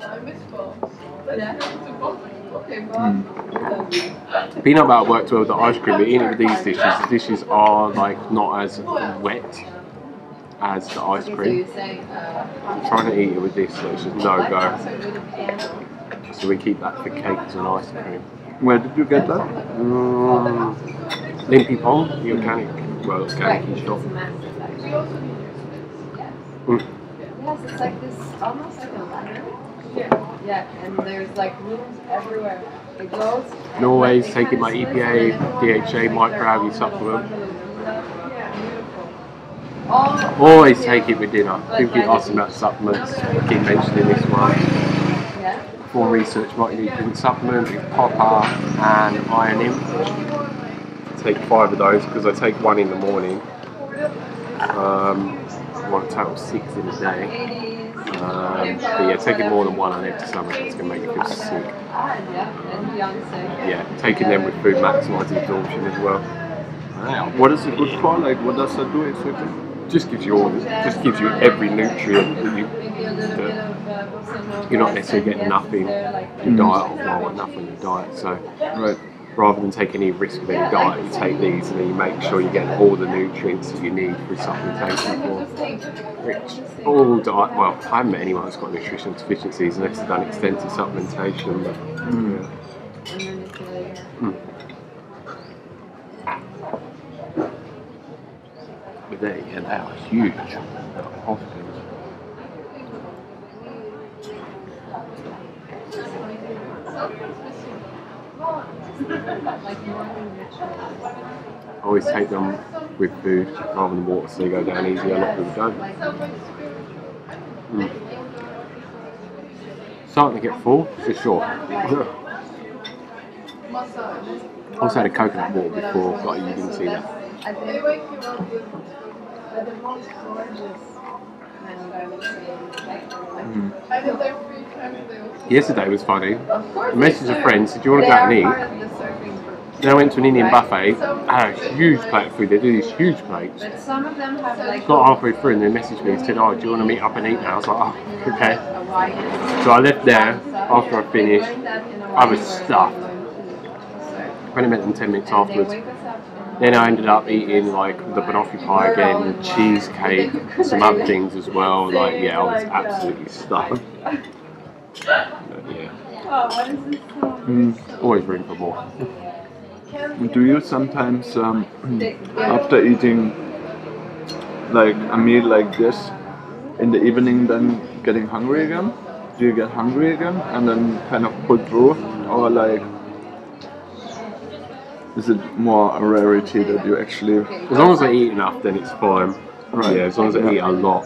Speaker 5: I miss Bob. Let's
Speaker 3: Yeah.
Speaker 5: go to Bob. Okay, Bob.
Speaker 1: Peanut butter works well with the ice cream, but eating it with these dishes, the dishes are like not as wet as the ice cream.
Speaker 3: you're saying, uh,
Speaker 1: Trying to eat it with this, so it's just no go.
Speaker 3: sauce or good candle?
Speaker 1: So we keep that for cakes and ice cream.
Speaker 2: Where did you get that?
Speaker 1: Mm, Limpy Pong, the organic, well, organic
Speaker 3: It's
Speaker 1: shop.
Speaker 3: Massive, actually. Yes, it's like this, almost like a lemon. Yeah, and there's like rooms everywhere. It goes.
Speaker 1: And always
Speaker 3: It
Speaker 1: taking my EPA, DHA,
Speaker 3: and
Speaker 1: microalgae supplement.
Speaker 3: Yeah. All
Speaker 1: Always
Speaker 3: yeah.
Speaker 1: take it with dinner. People keep asking about supplements. I keep mentioning this one.
Speaker 3: Yeah.
Speaker 1: For research micronutrient supplement with copper and iron in. Take five of those because I take one in the morning. Um, one total six in a day. Um, but yeah, taking more than one on empty stomach is going to make you feel sick.
Speaker 3: Yeah.
Speaker 1: Yeah, taking them with food maximises absorption as well. Wow.
Speaker 2: What is it good for? Like, what does that do exactly?
Speaker 1: Just gives you all, just gives you every nutrient that you
Speaker 3: Maybe a little bit of uh, bossa nova.
Speaker 1: You're not necessarily getting
Speaker 3: Yes,
Speaker 1: enough in your
Speaker 2: Mm.
Speaker 1: diet or well, enough on your diet. So
Speaker 2: Right.
Speaker 1: Rather than take any risk of any diet, you take these and then you make sure you get all the nutrients that you need through supplementation for which all diet well, I haven't met anyone that's got nutritional deficiencies unless they've done extensive supplementation. But,
Speaker 2: Mm.
Speaker 1: yeah.
Speaker 3: And then it's
Speaker 1: Mm. But they, yeah, they are huge. Hospitals.
Speaker 3: like morning rituals.
Speaker 1: I always take them with food rather than water so they go down easy. A lot of people don't. Mm. Starting to get full, for sure. Also had a coconut water before, but you didn't see that.
Speaker 2: Mm.
Speaker 1: Yesterday was funny.
Speaker 3: Of course
Speaker 1: I messaged a friend, said, Do you want to go out and eat? Then I went to an Indian buffet, I had a huge plate of food. They do these huge plates.
Speaker 3: But some of them have like
Speaker 1: Got halfway through and they messaged me and said, Oh, do you want to meet up and eat now? I was like, Oh, okay. So I left there after I finished. I was stuffed. I only met them 10 minutes afterwards. Then I ended up eating like the banoffee pie again, cheesecake, some other things as well. Like, yeah, I was absolutely stuffed. But yeah,
Speaker 3: Oh, this song?
Speaker 2: Mm.
Speaker 1: always room for more.
Speaker 2: Do you sometimes, um, after eating like a meal like this, in the evening, then getting hungry again? Do you get hungry again and then kind of pull through, or like? Is it more a rarity that you actually?
Speaker 1: As long as I eat enough, then it's fine.
Speaker 2: Right.
Speaker 1: Yeah, as long as I eat a lot.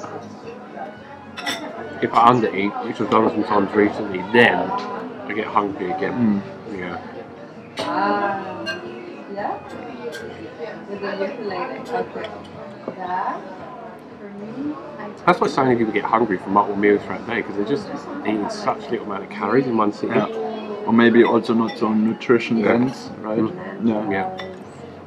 Speaker 1: If I undereat, which I've done sometimes recently, then I get hungry again.
Speaker 2: Mm.
Speaker 1: Yeah.
Speaker 3: Ah, yeah? With the ukulele. Okay. That, for me, I
Speaker 1: That's why so many people get hungry for multiple meals throughout the day because they're just eating such little amount of calories in one sitting.
Speaker 2: Yeah. Or maybe also not so nutrition dense, right?
Speaker 1: Mm.
Speaker 2: Yeah.
Speaker 1: Yeah.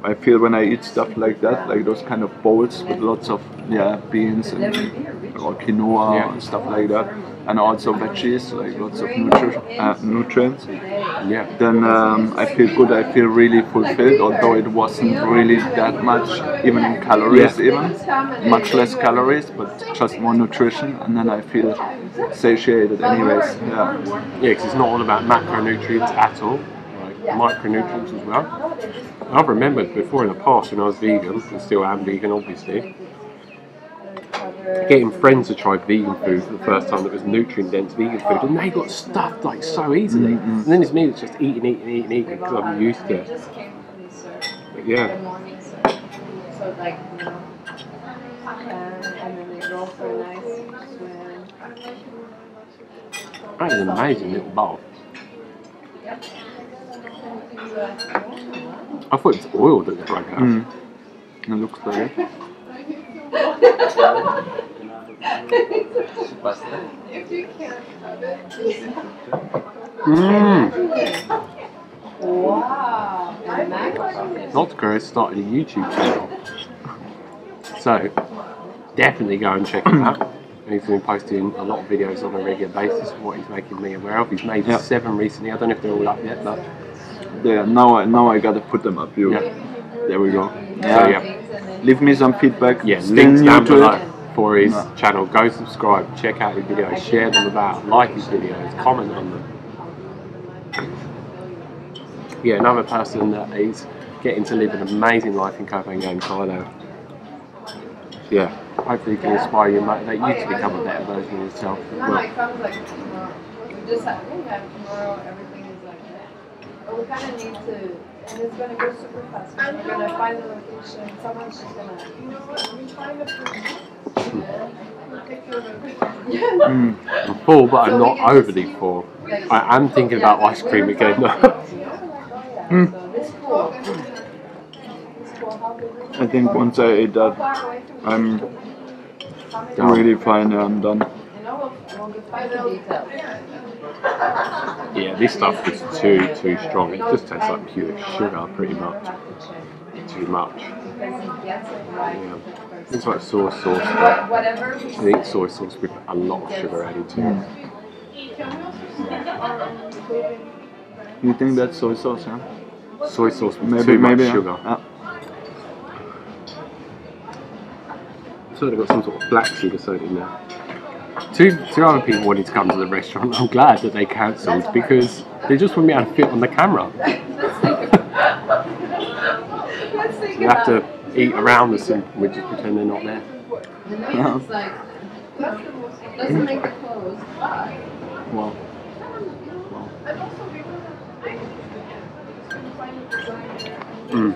Speaker 2: I feel when I eat stuff like that, like those kind of bowls with lots of yeah beans and
Speaker 3: would be a rich
Speaker 2: or quinoa
Speaker 1: Yeah.
Speaker 2: and stuff like that, and also veggies, like lots of nutri- uh, nutrients.
Speaker 1: Yeah.
Speaker 2: Then um, I feel good. I feel really fulfilled, although it wasn't really that much, even in calories,
Speaker 1: Yeah.
Speaker 2: even much less calories, but just more nutrition, and then I feel satiated, anyways. Yeah.
Speaker 1: Yeah, because it's not all about macronutrients at all, micronutrients as well. I've remembered before in the past when I was vegan, and still am vegan obviously, getting friends to try vegan food for the first time that was nutrient dense vegan food, and they got stuffed like so easily. Mm-hmm. And then it's me that's just eating, eating, eating, eating because I'm used to it.
Speaker 3: just the.
Speaker 1: But yeah,
Speaker 3: morning surf. So like, you know, and, and then they go for a nice swim.
Speaker 1: that is an amazing little bowl. I thought it was oil that they broke out.
Speaker 2: Mm. It looks like it.
Speaker 5: If you can't have it, just
Speaker 1: Mmm.
Speaker 3: Wow. And macaroni.
Speaker 1: Notker's started a YouTube channel. So, definitely go and check it out. And he's been posting a lot of videos on a regular basis of what he's making me aware of. He's made
Speaker 2: Yeah.
Speaker 1: seven recently. I don't know if they're all up yet, but
Speaker 2: There. Now I now I gotta put them up. You.
Speaker 1: Yeah.
Speaker 2: There we go.
Speaker 1: so
Speaker 2: Yeah.
Speaker 1: yeah.
Speaker 2: Leave me some feedback.
Speaker 1: Yeah,
Speaker 2: Still
Speaker 1: links down
Speaker 2: to
Speaker 1: below
Speaker 2: it.
Speaker 1: for his
Speaker 2: Yeah.
Speaker 1: channel. Go subscribe, check out his videos, share them about, like his videos, comment on them. yeah, another person that is getting to live an amazing life in Koh Phangan, Thailand. Yeah, hopefully it can inspire you and motivate you to become a better version of yourself as
Speaker 3: Mine
Speaker 1: well.
Speaker 3: But we kind of need to, and it's gonna go super fast. We're gonna find the location, someone's just gonna. You know what, we find a
Speaker 2: Mm.
Speaker 1: I'm full, but I'm not overly full. I am thinking about ice cream again now.
Speaker 2: Mm.
Speaker 3: So this pool. This pool, how big is it?
Speaker 2: I think once I eat that,
Speaker 3: How far away from
Speaker 2: I'm
Speaker 3: How many-
Speaker 1: Done.
Speaker 2: really fine. I'm done.
Speaker 3: You know, we'll, we'll find the details.
Speaker 1: yeah, this stuff is too too strong. It just tastes like pure sugar, pretty much. Too much.
Speaker 3: Because he gets it right.
Speaker 1: Yeah. It's like soy sauce.
Speaker 3: What-
Speaker 1: But
Speaker 3: Whatever. we
Speaker 1: I think soy sauce with a lot of sugar added to it.
Speaker 2: You think that's soy sauce? Yeah.
Speaker 1: Soy sauce with
Speaker 2: Maybe.
Speaker 1: too
Speaker 2: maybe. yeah.
Speaker 1: sugar.
Speaker 2: Yeah.
Speaker 1: So they've got some sort of black sugar soda in there. Two, two other people wanted to come to the restaurant. I'm glad that they cancelled because they just wouldn't be able to fit on the camera.
Speaker 3: Let's
Speaker 1: You have to eat around us and we just pretend they're not there.
Speaker 3: Like, doesn't make the clothes, but
Speaker 2: Well,
Speaker 1: Mm.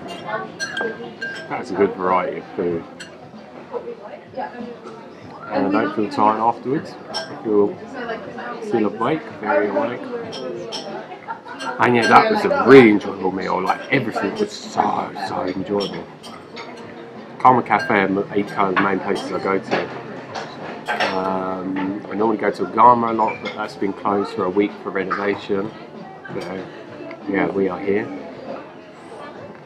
Speaker 1: That's a good variety of food. And I don't feel tired afterwards. I feel awake, very awake. And yeah, that was a really enjoyable meal. Like everything was so so enjoyable. Karma Kafe and Eat Co are the main places I go to. Um, I normally go to Agama a lot, but that's been closed for a week for renovation. So yeah, we are here.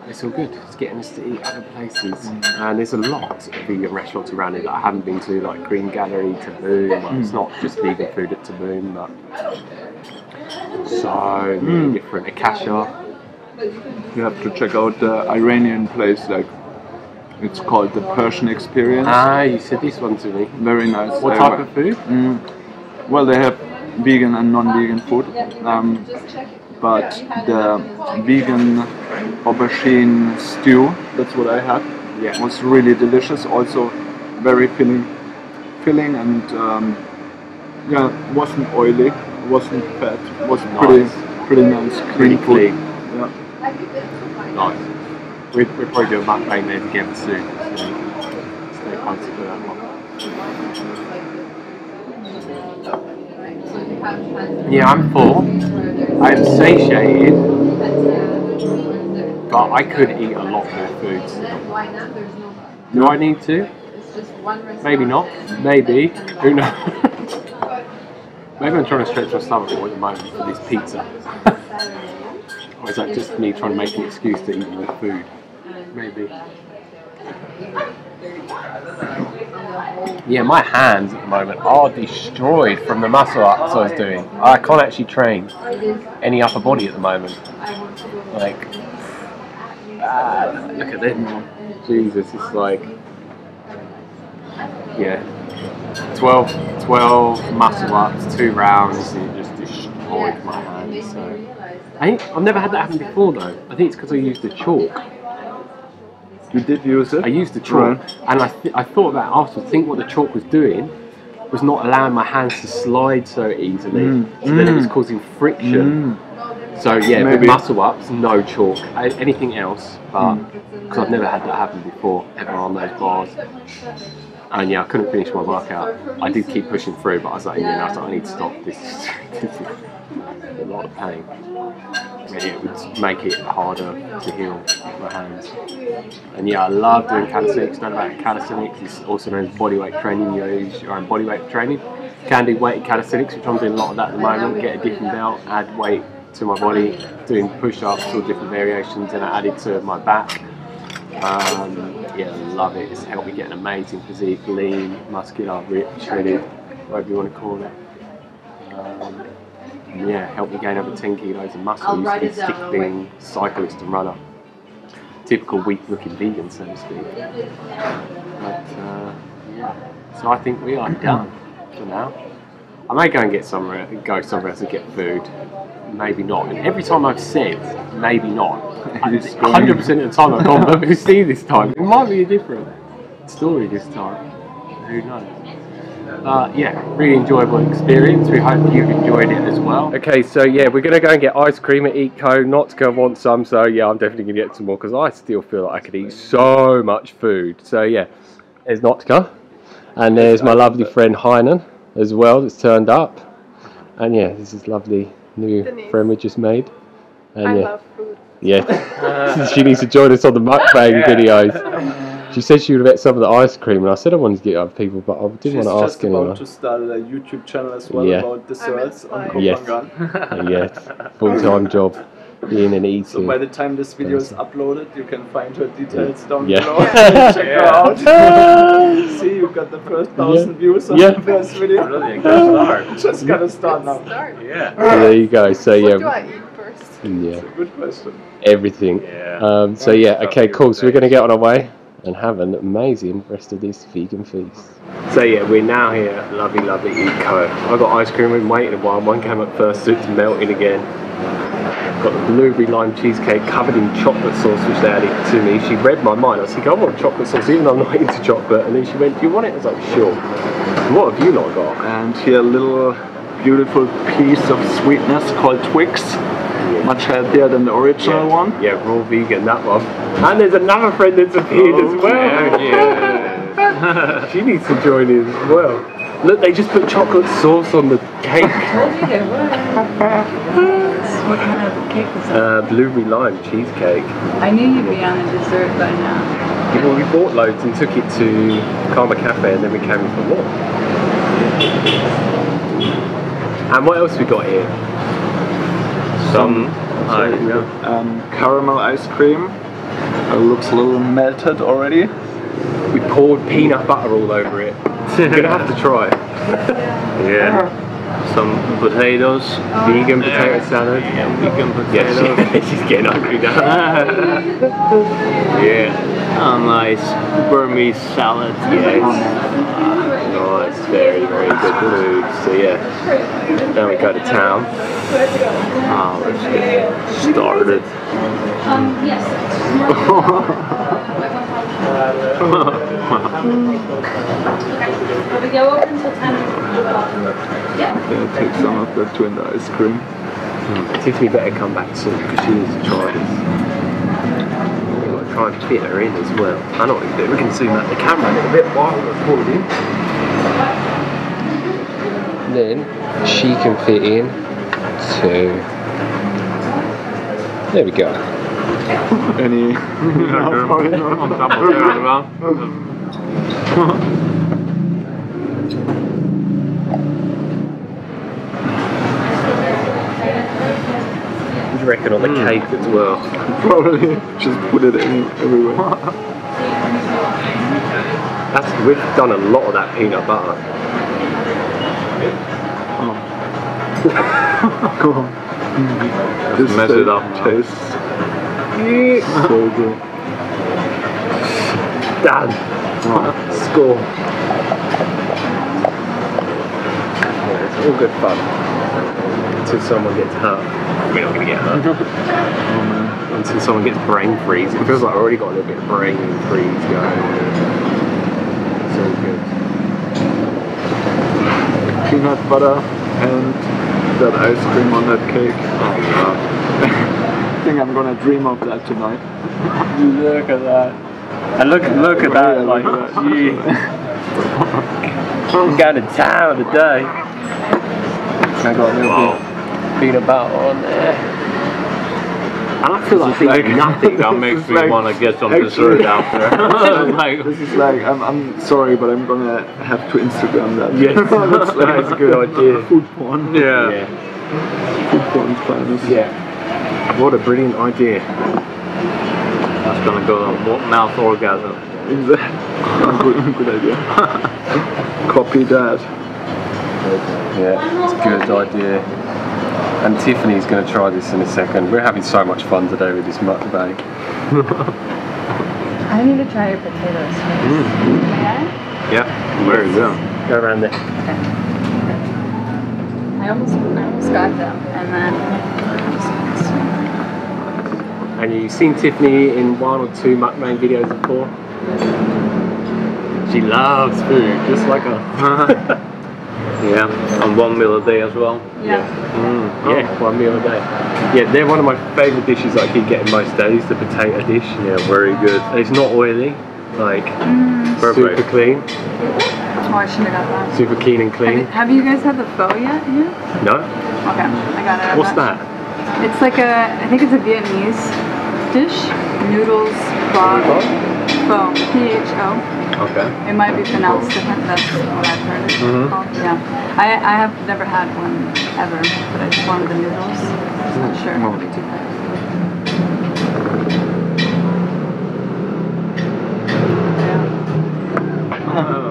Speaker 1: It's all good. It's getting us to eat other places, and there's a lot of vegan restaurants around here that I haven't been to, like Green Gallery, Taboo. Well, it's not just vegan food at Taboo, but so many different. Akasha.
Speaker 2: you have to check out the Iranian place. Like, it's called the Persian Experience.
Speaker 1: Ah, you said this one to me.
Speaker 2: Very nice.
Speaker 1: What
Speaker 2: I
Speaker 1: type
Speaker 2: wa-
Speaker 1: of food?
Speaker 2: Mm, well, they have vegan and non-vegan food, um,
Speaker 3: just check it.
Speaker 2: But the vegan aubergine stew, that's what I had,
Speaker 1: Yeah.
Speaker 2: was really delicious. Also, very filling, filling and um, yeah, wasn't oily, wasn't fat, was pretty,
Speaker 1: Nice.
Speaker 2: pretty nice,
Speaker 1: Pretty
Speaker 2: clean food.
Speaker 1: clean.
Speaker 2: Yeah.
Speaker 3: Have you been to my
Speaker 1: Nice. We'd, we'd probably do a mukbang there together soon. So stay posted for that one.
Speaker 3: right? So you have had
Speaker 1: Yeah, I'm full. I'm satiated, but I could eat a lot more food.
Speaker 3: And then why not? There's no.
Speaker 1: Do I need to?
Speaker 3: It's just one restaurant.
Speaker 1: Maybe not. Maybe. Who knows? Maybe I'm trying to stretch my stomach at the moment for this pizza. Or is that just me trying to make an excuse to eat more food? Maybe. Yeah, my hands at the moment are destroyed from the muscle ups I was doing. I can't actually train any upper body at the moment. Like, ah, look at them. Jesus, it's like, yeah, 12, 12 muscle ups, two rounds, and it just destroyed my hands. So. I think, I've never had that happen before though. I think it's because I used the chalk.
Speaker 2: You did use it?
Speaker 1: I used the chalk,
Speaker 2: Right.
Speaker 1: and I, th- I thought afterwards. I think what the chalk was doing was not allowing my hands to slide so easily.
Speaker 2: Mm.
Speaker 1: So then it was
Speaker 2: Mm.
Speaker 1: causing friction.
Speaker 2: Mm.
Speaker 1: So yeah,
Speaker 2: Maybe.
Speaker 1: with muscle ups, no chalk. A- Anything else, but
Speaker 2: Mm.
Speaker 1: because I've never had that happen before, ever on those bars. And yeah, I couldn't finish my workout. I did keep pushing through, but I was like, yeah, I, was like, I need to stop. This is, a lot of pain. And it would make it harder to heal my hands. And yeah, I love doing calisthenics. Don't about calisthenics. It's also known as bodyweight training. You use your own bodyweight training. Can do weighted calisthenics, which I'm doing a lot of that at the moment. Get a different belt, add weight to my body, doing push-ups or different variations, and I added to my back. Um, yeah, love it. It's helped me get an amazing physique, lean, muscular, ripped, shredded, whatever you want to call it. Um, yeah, helped me gain over 10 kilos of muscle. Used to be stick being cyclist and runner. Typical weak-looking vegan, so to speak. But uh, yeah, so I think we are done for now. I may go and get somewhere, go somewhere else and get food. Maybe not. And every time I've said maybe not,
Speaker 2: It's
Speaker 1: 100% of the time I've gone, but we'll see this time. It might be a different story this time. Who knows? Uh, yeah, really enjoyable experience. We hope you've enjoyed it as well. Okay, so yeah, we're gonna go and get ice cream at Eco. Notker wants some, so yeah, I'm definitely gonna get some more because I still feel like I could eat so much food. So yeah, there's Notker, and there's my lovely friend Heinen as well that's turned up, and yeah, this is lovely new
Speaker 3: Denise.
Speaker 1: friend we just made. And
Speaker 3: I
Speaker 1: yeah,
Speaker 3: love food.
Speaker 1: yeah, she needs to join us on the mukbang videos. She said she would have ate some of the ice cream, and I said I wanted to get other people, but I didn't
Speaker 2: She's
Speaker 1: want to ask anyone.
Speaker 2: She's just
Speaker 1: ask
Speaker 2: about
Speaker 1: anyone.
Speaker 2: to start a YouTube channel as well
Speaker 1: Yeah.
Speaker 2: about desserts on
Speaker 3: inspired.
Speaker 1: Yes.
Speaker 2: Koh Phangan.
Speaker 1: yeah, full time job, being an eater.
Speaker 2: So by the time this video is uploaded, you can find her details down
Speaker 1: Yeah.
Speaker 2: below. Check her out. See, you got the first thousand views on
Speaker 1: Yeah.
Speaker 2: the first video.
Speaker 4: Brilliant, good start.
Speaker 2: Just gotta start now.
Speaker 3: Start.
Speaker 4: Yeah.
Speaker 1: So there you go. So
Speaker 3: What do
Speaker 1: yeah,
Speaker 3: I eat first?
Speaker 1: yeah,
Speaker 2: Good question.
Speaker 1: everything.
Speaker 4: Yeah.
Speaker 1: Um, so yeah, okay, cool. So we're gonna get on our way and have an amazing rest of this vegan feast. So yeah, we're now here at lovely, lovely Eat Co. I got ice cream. We've been waiting a while. One came up first, so it's melting again. Got the blueberry lime cheesecake covered in chocolate sauce, which they added to me. She read my mind. I was like, I want chocolate sauce, even though I'm not into chocolate. And then she went, Do you want it? I was like, Sure. What have you not got?
Speaker 2: And here a little beautiful piece of sweetness called Twix. Much healthier than the original
Speaker 1: yeah.
Speaker 2: one.
Speaker 1: Yeah, raw vegan, that one. And there's another friend that's appeared
Speaker 2: Oh,
Speaker 1: as well. Yeah, she needs to join in as well. Look, they just put chocolate sauce on the cake.
Speaker 5: What kind of cake is that?
Speaker 1: Uh, blueberry lime cheesecake.
Speaker 5: I knew you'd be on a dessert by now.
Speaker 1: Yeah, well, we bought loads and took it to Karma Kafe and then we came in for more. And what else we got here?
Speaker 4: Some.
Speaker 1: So,
Speaker 4: Uh,
Speaker 1: yeah.
Speaker 2: Um, caramel ice cream. Uh, looks a little melted already.
Speaker 1: We poured peanut butter all over it. You're gonna have to try it.
Speaker 4: yeah. Some potatoes.
Speaker 1: Vegan potato salad.
Speaker 4: Yeah, vegan
Speaker 1: Yes,
Speaker 4: potatoes.
Speaker 1: she's getting hungry now.
Speaker 4: yeah. A nice Burmese salad.
Speaker 1: Yes. Nice, very, very good food. So yeah, now we go to town.
Speaker 4: Oh, let's get started.
Speaker 5: Um, yes. we go open until 10
Speaker 2: Yeah, take some of that to in the ice cream. Hmm.
Speaker 1: Tiffany better come back soon because she needs to try this. We've got to try and fit her in as well. I know what we can do. We can zoom out the camera a little bit while we're recording. Then she can fit in too. There we go.
Speaker 2: Any?
Speaker 4: On top of that as well.
Speaker 1: What do you reckon on the hmm. cake as well?
Speaker 2: Probably just put it in everywhere.
Speaker 1: That's we've done a lot of that peanut butter.
Speaker 2: Just
Speaker 4: mess it up now.
Speaker 2: Tastes so good.
Speaker 1: Done. Score. Yeah, it's all good fun. Until someone gets hurt. We're not going to get hurt.
Speaker 2: Oh man.
Speaker 1: Until someone gets brain freeze. It feels like I've already got a little bit of brain freeze going on. It's all good.
Speaker 2: Peanut butter and that ice cream on that cake. Oh I think I'm gonna dream of that tonight.
Speaker 1: Look at that. And look, look at that. Like, gee. I'm going to town today. I got a little bit peanut butter on there. And I feel like,
Speaker 2: like-
Speaker 1: nothing.
Speaker 4: That makes me
Speaker 2: like-
Speaker 4: want to get some
Speaker 2: actually-
Speaker 4: dessert out there. like,
Speaker 2: This is like I'm, I'm sorry, but I'm gonna have to Instagram that.
Speaker 1: Yes,
Speaker 2: that's like
Speaker 1: that's a good idea.
Speaker 2: Food porn.
Speaker 4: yeah.
Speaker 1: Yeah.
Speaker 2: Food porn finest.
Speaker 1: Yeah. What a brilliant idea.
Speaker 4: That's gonna go on mouth orgasm.
Speaker 2: Exactly. good, good idea. Copy that.
Speaker 1: Yeah, it's a good idea. And Tiffany's going to try this in a second. We're having so much fun today with this mukbang.
Speaker 5: I need to try your potatoes first.
Speaker 4: Yeah, very good.
Speaker 1: Go around there.
Speaker 5: I almost, I almost scotch and then
Speaker 1: And you've seen Tiffany in one or two mukbang videos before. She loves food, just like us.
Speaker 4: Yeah, and one meal a day as well.
Speaker 5: yeah.
Speaker 1: Mm, yeah, one meal a day. Yeah, they're one of my favourite dishes that I keep getting most days. The potato dish.
Speaker 4: Yeah, very good.
Speaker 1: And it's not oily, like
Speaker 4: Perfect.
Speaker 1: super clean,
Speaker 5: Oh, I should have got that.
Speaker 1: super keen and clean.
Speaker 5: have you guys had the pho yet here?
Speaker 1: No,
Speaker 5: Okay, I got it.
Speaker 1: What's that?
Speaker 5: It's like a, I think it's a Vietnamese dish. Noodles, broth, pho, P-H-O.
Speaker 4: Okay.
Speaker 5: It might be pronounced different, that's what I've heard it
Speaker 1: Mhm.
Speaker 5: called. Yeah. I, I have never had one ever, but I just wanted the noodles. I'm not sure if it'll be too bad.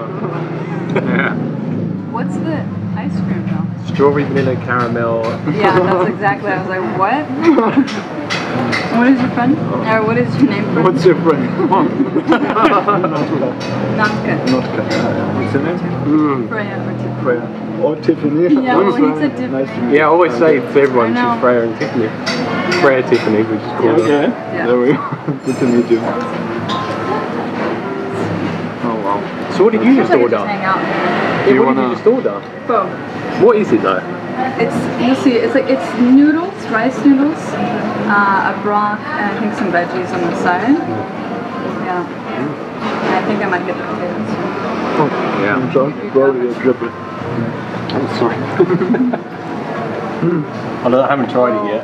Speaker 4: Yeah.
Speaker 5: What's the ice cream though?
Speaker 1: Strawberry vanilla caramel.
Speaker 5: Yeah, that's exactly. I was like, what? what is your friend? Or what is your name? Friend?
Speaker 2: What's your friend?
Speaker 5: Notker.
Speaker 2: Not Kat. What's your name?
Speaker 1: Mm.
Speaker 5: Freya or Tiffany.
Speaker 2: Freya. Oh, Tiffany.
Speaker 5: Yeah, well, he said
Speaker 2: Nice
Speaker 1: Yeah, I always say to everyone, she's Freya and Tiffany. Freya Tiffany, we just call
Speaker 2: you. Okay.
Speaker 5: Yeah.
Speaker 2: There we go. Good to meet you. Oh wow.
Speaker 1: So what did you just
Speaker 5: Just like
Speaker 1: order?
Speaker 5: just hang out.
Speaker 1: Yeah,
Speaker 2: you
Speaker 1: what
Speaker 2: wanna-
Speaker 1: you just order?
Speaker 5: Pho.
Speaker 1: What is it though?
Speaker 5: It's you'll see. It's like it's noodles, rice noodles, uh, a broth, and I think some veggies on the side. Yeah. And I think I might get the potatoes.
Speaker 4: Yeah.
Speaker 2: I'm sorry. Probably a triple.
Speaker 1: I'm sorry. Although I haven't tried it yet.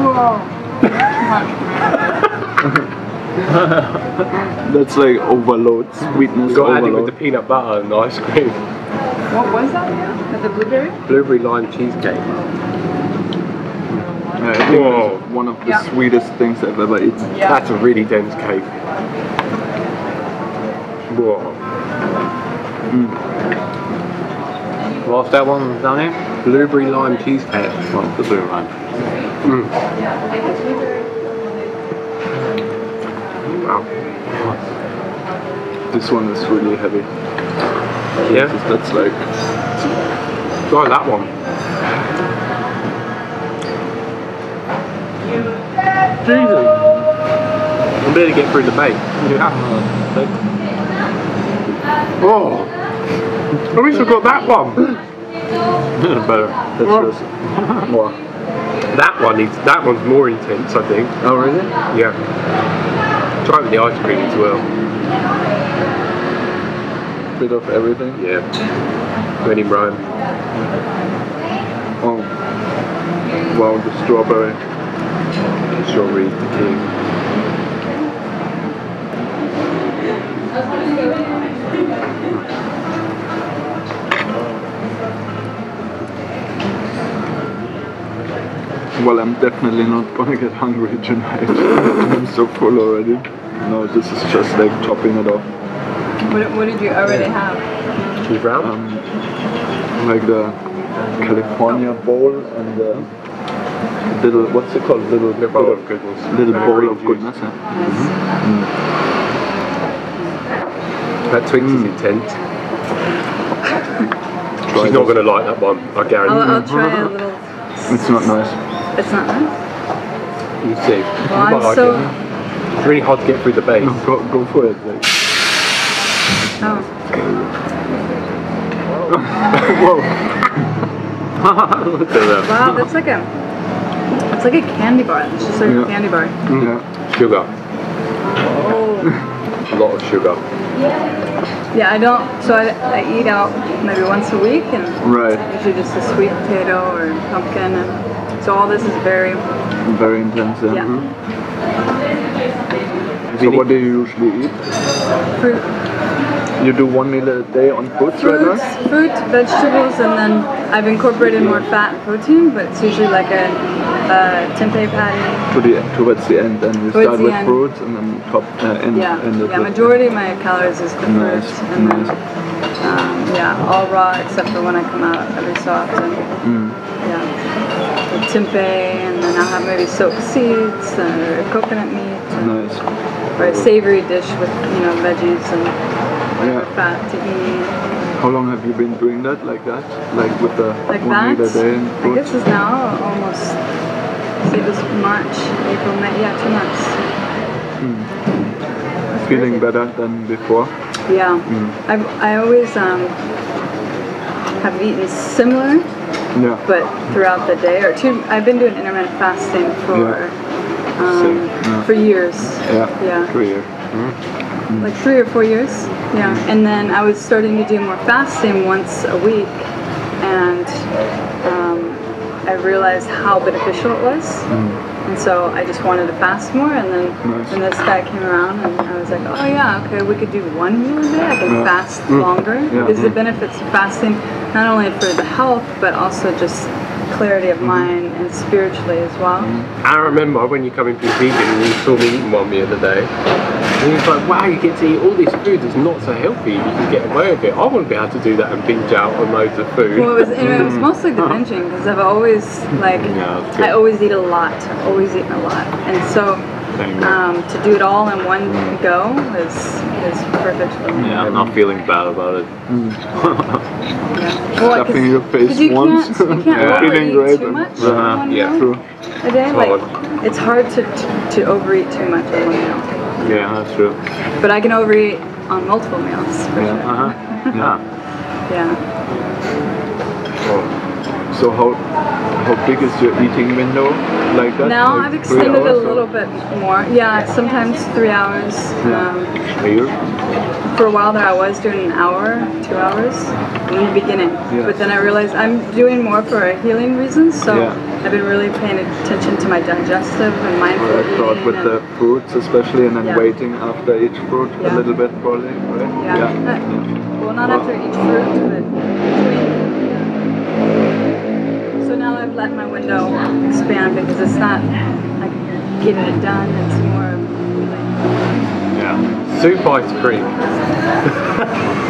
Speaker 5: Whoa.
Speaker 2: That's like overload. Sweetness
Speaker 1: You got to add it with the peanut butter and the ice cream.
Speaker 5: What was that? With the blueberry?
Speaker 1: Blueberry lime cheesecake.
Speaker 2: Yeah, I think
Speaker 1: Whoa.
Speaker 2: it's one of the
Speaker 5: Yeah.
Speaker 2: sweetest things I've ever eaten.
Speaker 5: Yeah.
Speaker 1: That's a really dense cake. Whoa. Hmm.
Speaker 4: What's that one down here?
Speaker 1: Blueberry lime cheesecake.
Speaker 4: Oh, the blue line. Hmm.
Speaker 1: Wow.
Speaker 2: This one is really heavy.
Speaker 1: Yeah,
Speaker 2: That's like
Speaker 1: try that one. Jesus. I'm to get through the bait. Yeah. Oh. I wish I got that one.
Speaker 4: Better.
Speaker 2: that's just more.
Speaker 1: That one is that one's more intense, I think.
Speaker 2: Oh really?
Speaker 1: Yeah. Try with the ice cream as well.
Speaker 2: Bit of everything.
Speaker 1: Yeah. In Rome.
Speaker 2: Oh. Wow, the strawberry.
Speaker 1: Strawberry the king.
Speaker 2: Well, I'm definitely not gonna get hungry tonight. I'm so full already. No, this is just like topping it off.
Speaker 5: What, what did you already have?
Speaker 1: Cheese round?
Speaker 2: Um, like the California oh. bowl and the little, what's it called? Little,
Speaker 1: Little bowl of goodness.
Speaker 2: Little
Speaker 1: Lemon
Speaker 2: bowl of goodness. Huh? Mm-hmm. Mm.
Speaker 1: That Twix is mm. intense.
Speaker 2: Try
Speaker 1: She's not going to like that one, I
Speaker 5: I'll,
Speaker 1: guarantee.
Speaker 5: I'll try a little.
Speaker 2: It's not nice.
Speaker 5: It's not nice.
Speaker 1: You see.
Speaker 5: Well, I'm
Speaker 1: might like
Speaker 5: so.
Speaker 1: it. It's really hard to get through the base.
Speaker 2: No, go, go for it. Like.
Speaker 5: Oh.
Speaker 2: Whoa.
Speaker 4: Look at that.
Speaker 5: Wow, that's like a. It's like a candy bar. It's just like
Speaker 2: Yeah.
Speaker 5: a candy bar.
Speaker 2: Yeah.
Speaker 1: Sugar.
Speaker 5: Oh.
Speaker 1: A lot of sugar.
Speaker 5: Yeah, I don't. So I, I eat out maybe once a week, and
Speaker 2: Right.
Speaker 5: usually just a sweet potato or pumpkin, and so all this is very.
Speaker 2: Very intense. Yeah.
Speaker 5: Yeah. Mm-hmm.
Speaker 2: So what do you usually eat?
Speaker 5: Fruit,
Speaker 2: You do one meal a day on fruits right
Speaker 5: fruits,
Speaker 2: now?
Speaker 5: fruit, vegetables, and then I've incorporated more fat and protein, but it's usually like a, a tempeh patty.
Speaker 2: To the towards the end, and you
Speaker 5: Towards
Speaker 2: start
Speaker 5: the
Speaker 2: with
Speaker 5: end.
Speaker 2: fruits and then top uh, end,
Speaker 5: Yeah,
Speaker 2: end
Speaker 5: yeah. Majority of my calories is the
Speaker 2: Nice,
Speaker 5: fruit, and then um, yeah, all raw except for when I come out every so often.
Speaker 2: Mm.
Speaker 5: Yeah, with tempeh, and then I'll have maybe soaked seeds or coconut meat,
Speaker 2: Nice.
Speaker 5: or a savory dish with you know veggies and
Speaker 2: Yeah.
Speaker 5: tahini.
Speaker 2: How long have you been doing that, like that? Like with the
Speaker 5: Like
Speaker 2: one
Speaker 5: that?
Speaker 2: day and
Speaker 5: I guess it's now almost, say this March, April, May, yeah, two months. That's
Speaker 2: Feeling
Speaker 5: crazy.
Speaker 2: better than before?
Speaker 5: Yeah. I've, I always um, have eaten similar,
Speaker 2: Yeah.
Speaker 5: but throughout the day or two. I've been doing intermittent fasting for um,
Speaker 2: Same, yeah.
Speaker 5: for years.
Speaker 2: Yeah.
Speaker 5: Yeah.
Speaker 2: Clear.
Speaker 5: Like three or four years. Yeah, and then I was starting to do more fasting once a week, and um, I realized how beneficial it was. Mm. And so I just wanted to fast more, and then
Speaker 2: Nice.
Speaker 5: when this guy came around, and I was like, oh yeah, okay, we could do one meal a day. I can
Speaker 2: Yeah.
Speaker 5: fast mm. longer
Speaker 2: Yeah.
Speaker 5: because the mm. benefits of fasting, not only for the health, but also just clarity of mm-hmm. mind and spiritually as well. Mm-hmm.
Speaker 1: I remember when you come into vegan and you saw me eating one meal a day. And he was like, wow, you get to eat all this food that's not so healthy. You can get away with it. I wouldn't be able to do that and binge out on loads of food.
Speaker 5: Well, it was, it was mostly the binging because I've always like
Speaker 4: Yeah.
Speaker 5: I always eat a lot. I've always eaten a lot, and so um, to do it all in one go is is perfect for me.
Speaker 4: Yeah, I'm not feeling bad about it.
Speaker 5: Yeah. Well,
Speaker 2: Stuffing your face
Speaker 5: you
Speaker 2: once.
Speaker 5: Can't, you can't
Speaker 2: Yeah.
Speaker 5: overeat
Speaker 2: Feeling great
Speaker 5: too much
Speaker 4: Uh-huh.
Speaker 5: in one
Speaker 1: Yeah.
Speaker 2: True.
Speaker 5: a day. Like it's hard to, to to overeat too much in one meal,
Speaker 4: Yeah, that's true.
Speaker 5: but I can overeat on multiple meals for
Speaker 2: Yeah.
Speaker 5: sure.
Speaker 4: Uh-huh. Yeah.
Speaker 5: Yeah.
Speaker 2: So how how big is your eating window like that?
Speaker 5: Now
Speaker 2: Like
Speaker 5: I've extended it a little bit more. Yeah, sometimes three hours.
Speaker 2: Yeah.
Speaker 5: Um,
Speaker 2: Here?
Speaker 5: for a while there I was doing an hour, two hours in the beginning.
Speaker 2: Yeah.
Speaker 5: But then I realized I'm doing more for healing reasons, so
Speaker 2: Yeah.
Speaker 5: I've been really paying attention to my digestive and mindful
Speaker 2: Or I thought with the fruits especially and then
Speaker 5: Yeah.
Speaker 2: waiting after each fruit a little bit probably, right?
Speaker 5: yeah. Uh, Well, not after each fruit, but between. So now I've let my window expand because it's not like getting it done, it's more of healing.
Speaker 4: Yeah.
Speaker 1: Soup ice cream.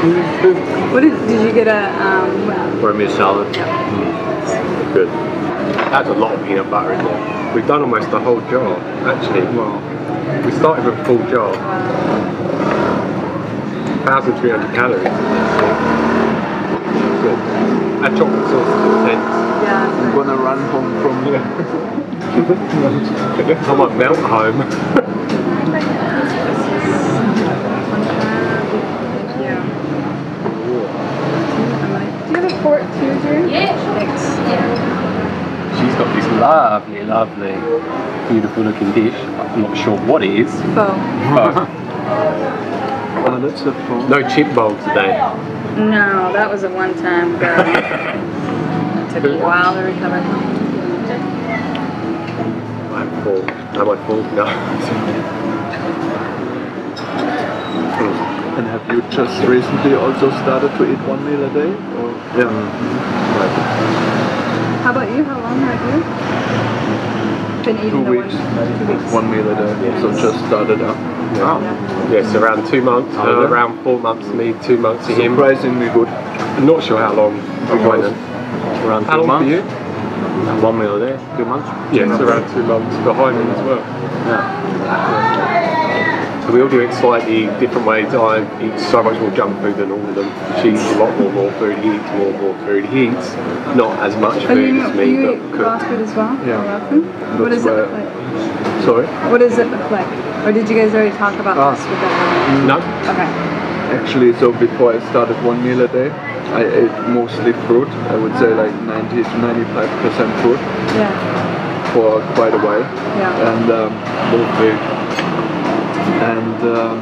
Speaker 5: What did, did you get a, um,
Speaker 4: Or a meat salad. Mm. Good.
Speaker 1: That's a lot of peanut butter in there. We've done almost the whole jar, actually. Well, we started with a full jar. 1,300 calories. Good. That chocolate sauce is intense.
Speaker 5: Yeah,
Speaker 2: I'm gonna run home from here.
Speaker 1: I might melt home.
Speaker 5: Thank you. I'm like, do you have a too, Jerry? Yeah. Thanks.
Speaker 1: She's got this lovely, lovely, beautiful looking dish. I'm not sure what it is.
Speaker 5: Pho.
Speaker 1: but
Speaker 2: that's a phone.
Speaker 1: no chip bowl today.
Speaker 5: No, that was a one-time girl. It took a while to recover.
Speaker 1: I'm full. Am I full? No.
Speaker 2: And have you just recently also started to eat one meal a day? Or yeah.
Speaker 5: How about you? How long have you been eating
Speaker 2: Two
Speaker 5: the
Speaker 2: weeks.
Speaker 5: one? Two weeks.
Speaker 2: One meal a day. So just started up. Wow.
Speaker 1: Yes, around two months.
Speaker 2: Oh,
Speaker 1: Uh,
Speaker 2: yeah.
Speaker 1: around four months for me, two months for him.
Speaker 2: Surprisingly good.
Speaker 1: I'm not sure how long. behind them.
Speaker 4: Around
Speaker 1: How
Speaker 4: two
Speaker 1: long
Speaker 4: months.
Speaker 1: for you?
Speaker 4: One meal a day. Two months.
Speaker 1: Yes, around two months behind him as well. So we all do it slightly different ways. I eat so much more junk food than all of them. She eats a lot more raw food. He eats more raw food. He eats not as much food
Speaker 5: you,
Speaker 1: as
Speaker 5: do
Speaker 1: me,
Speaker 5: you eat
Speaker 1: but
Speaker 5: raw
Speaker 1: cook.
Speaker 5: food as well?
Speaker 2: Yeah.
Speaker 5: Or Raw food? What does it look like?
Speaker 2: Sorry.
Speaker 5: What does it look like? Or did you guys already talk about
Speaker 2: Ah.
Speaker 5: this with that?
Speaker 1: No,
Speaker 5: Okay.
Speaker 2: Actually, so before I started one meal a day, I ate mostly fruit. I would say like 90 to 95 percent fruit
Speaker 5: Yeah.
Speaker 2: for quite a while,
Speaker 5: Yeah.
Speaker 2: and um, and um,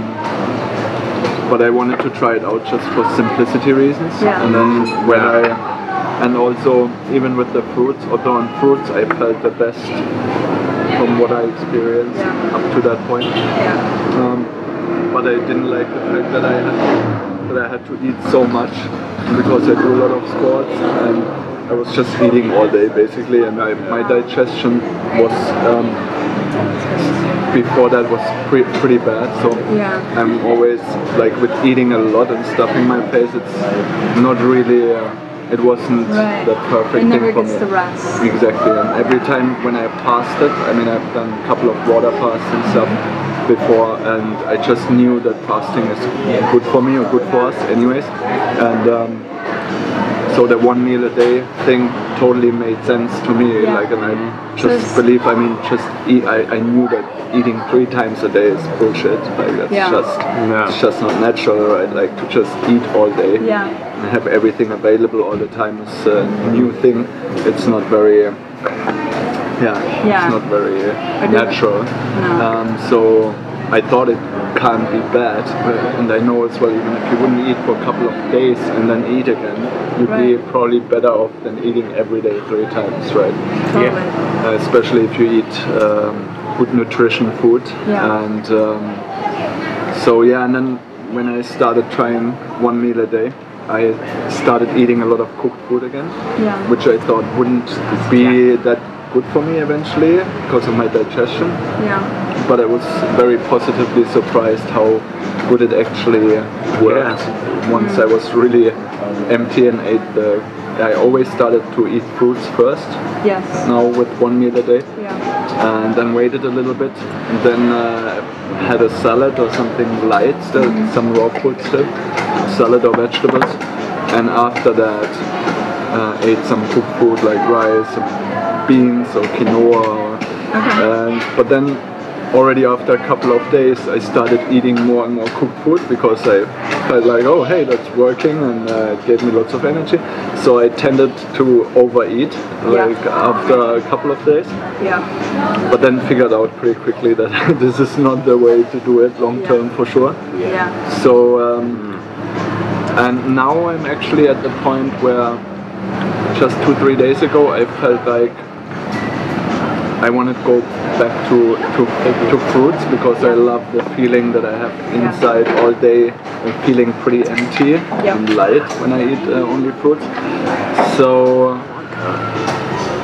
Speaker 2: but I wanted to try it out just for simplicity reasons.
Speaker 5: Yeah.
Speaker 2: And then when I and also even with the fruits, although on fruits I felt the best from what I experienced
Speaker 5: Yeah.
Speaker 2: up to that point.
Speaker 5: Yeah.
Speaker 2: Um, but I didn't like the fact that I had that I had to eat so much because I do a lot of squats and I was just eating all day basically, and my, my digestion was um, before that was pre- pretty bad. So
Speaker 5: Yeah.
Speaker 2: I'm always like with eating a lot and stuffing my face. It's not really. Uh, it wasn't
Speaker 5: Right.
Speaker 2: the perfect
Speaker 5: It
Speaker 2: thing for me. Exactly, and every time when I fasted, I mean, I've done a couple of water fasts and stuff. Before, and I just knew that fasting is good for me or good for us, anyways. And um, so that one meal a day thing totally made sense to me.
Speaker 5: Yeah.
Speaker 2: Like, and I just believe. I mean, just eat. I, I knew that eating three times a day is bullshit. Like that's
Speaker 5: Yeah.
Speaker 2: just
Speaker 4: Yeah.
Speaker 2: it's just not natural, right? Like to just eat all day
Speaker 5: Yeah.
Speaker 2: and have everything available all the time is a new thing. It's not very, yeah,
Speaker 5: Yeah.
Speaker 2: it's not very uh, natural.
Speaker 5: No.
Speaker 2: Um, so I thought it can't be bad, but- and I know as well even if you wouldn't eat for a couple of days and then eat again, you'd be probably better off than eating every day three times, right?
Speaker 5: Totally.
Speaker 2: Uh, especially if you eat um, good nutrition food.
Speaker 5: Yeah.
Speaker 2: And um, so yeah, and then when I started trying one meal a day, I started eating a lot of cooked food again,
Speaker 5: Yeah.
Speaker 2: which I thought wouldn't be that good for me eventually because of my digestion.
Speaker 5: Yeah.
Speaker 2: But I was very positively surprised how good it actually worked once I was really empty and ate the. I always started to eat fruits first.
Speaker 5: Yes.
Speaker 2: Now with one meal a day
Speaker 5: Yeah.
Speaker 2: and then waited a little bit and then uh, had a salad or something light still some raw food still salad or vegetables and after that uh, ate some cooked food like rice beans or quinoa
Speaker 5: Okay.
Speaker 2: and but then already after a couple of days I started eating more and more cooked food because I felt like oh hey that's working and uh, it gave me lots of energy so I tended to overeat like after a couple of days
Speaker 5: Yeah.
Speaker 2: but then figured out pretty quickly that this is not the way to do it long term for sure.
Speaker 5: Yeah.
Speaker 2: So, um, and now I'm actually at the point where just two, three days ago I felt like I want to go back to, to, to fruits because I love the feeling that I have inside all day. I'm feeling pretty empty and light when I eat uh, only fruits. So,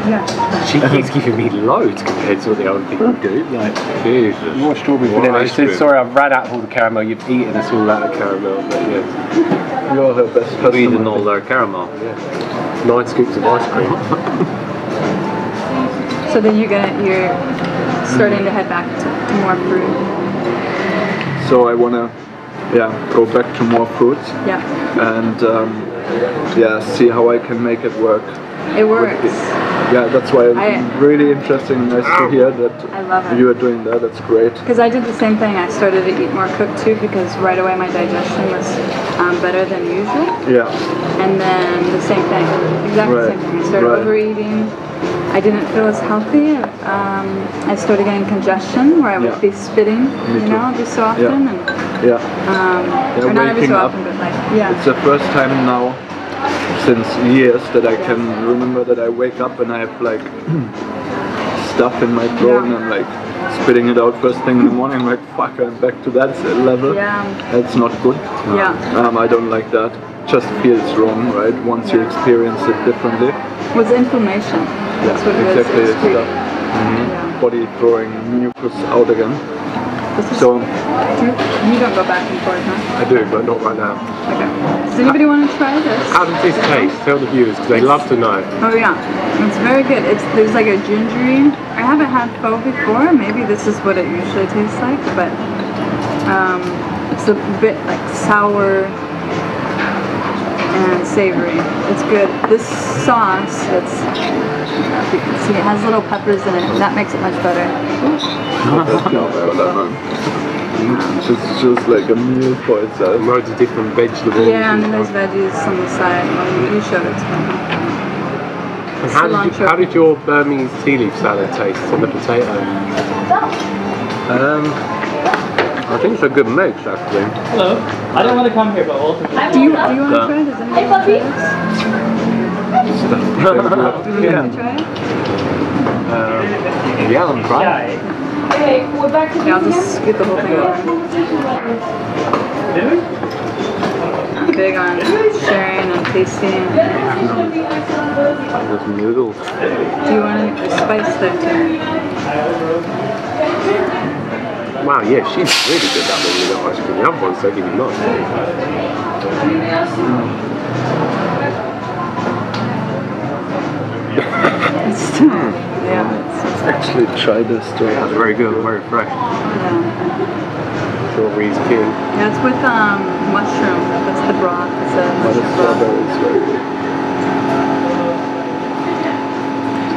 Speaker 5: Yeah.
Speaker 1: She keeps giving me loads compared to what the other people do. Like,
Speaker 4: Jesus.
Speaker 1: more strawberry
Speaker 4: What
Speaker 1: vanilla. She said, sorry, I've ran out of all the caramel. You've eaten us all out of caramel. But yeah,
Speaker 2: you're her best customer.
Speaker 4: Eating all their caramel. Yeah.
Speaker 1: nine scoops of ice cream.
Speaker 5: So then you're gonna you're starting to head back to, to more fruit.
Speaker 2: So I want to, yeah, go back to more fruits.
Speaker 5: Yeah.
Speaker 2: and um, yeah, see how I can make it work.
Speaker 5: It works.
Speaker 2: Yeah, that's why it's
Speaker 5: I-
Speaker 2: really interesting. Nice to hear that
Speaker 5: I love it.
Speaker 2: you are doing that. That's great.
Speaker 5: Because I did the same thing. I started to eat more cooked too because right away my digestion was um, better than usual.
Speaker 2: Yeah,
Speaker 5: And then the same thing, exactly
Speaker 2: Right,
Speaker 5: the same thing. I started
Speaker 2: right.
Speaker 5: overeating. I didn't feel as healthy. Um, I started getting congestion where I would
Speaker 2: Yeah.
Speaker 5: be spitting,
Speaker 2: Me
Speaker 5: you know, every so often.
Speaker 2: Yeah.
Speaker 5: And,
Speaker 2: yeah.
Speaker 5: um,
Speaker 2: Yeah,
Speaker 5: not every so
Speaker 2: up.
Speaker 5: often, but like, yeah.
Speaker 2: It's the first time now since years that I can remember that I wake up and I have like stuff in my throat and I'm like spitting it out first thing in the morning. I'm like, fuck, I'm back to that level.
Speaker 5: Yeah.
Speaker 2: That's not good.
Speaker 5: Yeah.
Speaker 2: Um, I don't like that. Just feels wrong, right? Once you experience it differently.
Speaker 5: was inflammation. That's what
Speaker 2: exactly. It's
Speaker 5: It's
Speaker 2: stuff.
Speaker 5: Yeah.
Speaker 2: Body throwing mucus out again. So
Speaker 5: you don't go back and forth, huh?
Speaker 1: I do, but not right now.
Speaker 5: Okay. Does anybody want to try this?
Speaker 1: How does this taste? Tell the viewers because they love to know.
Speaker 5: Oh yeah, it's very good. It's there's like a gingery. I haven't had pho before. Maybe this is what it usually tastes like, but um, it's a bit like sour and savory. It's good. This sauce, that's I don't know if you can see, it has little peppers in it. and That makes it much better.
Speaker 2: it's just, just like a meal for itself.
Speaker 1: Loads of different vegetables.
Speaker 5: Yeah, and then there's veggies on the side. Well, you showed it to me.
Speaker 1: And how, did you,
Speaker 5: cilantro.
Speaker 1: how did your Burmese tea leaf salad taste on the potato?
Speaker 4: Um, I think it's a good mix actually.
Speaker 6: Hello. I didn't want to come here, but also.
Speaker 5: Do you do you want to try? it? Does anybody want to try this? Do you want try it?
Speaker 4: Um, yeah, I'm trying.
Speaker 6: Okay, we're back to
Speaker 5: Yeah, I'll just scoot the whole thing over. I'm big on sharing and tasting.
Speaker 4: There's noodles.
Speaker 5: Do you want any spice there too?
Speaker 1: Wow, yeah, she's really good at that one with the ice cream. The other ones don't give you much.
Speaker 5: It's still, yeah, it's, it's
Speaker 2: Actually, try this too.
Speaker 4: That's very good, very fresh.
Speaker 5: yeah.
Speaker 1: Strawberries king.
Speaker 5: Yeah, it's with um, mushroom. That's the broth. It's a
Speaker 2: But it's
Speaker 5: mushroom broth.
Speaker 2: strawberries very good.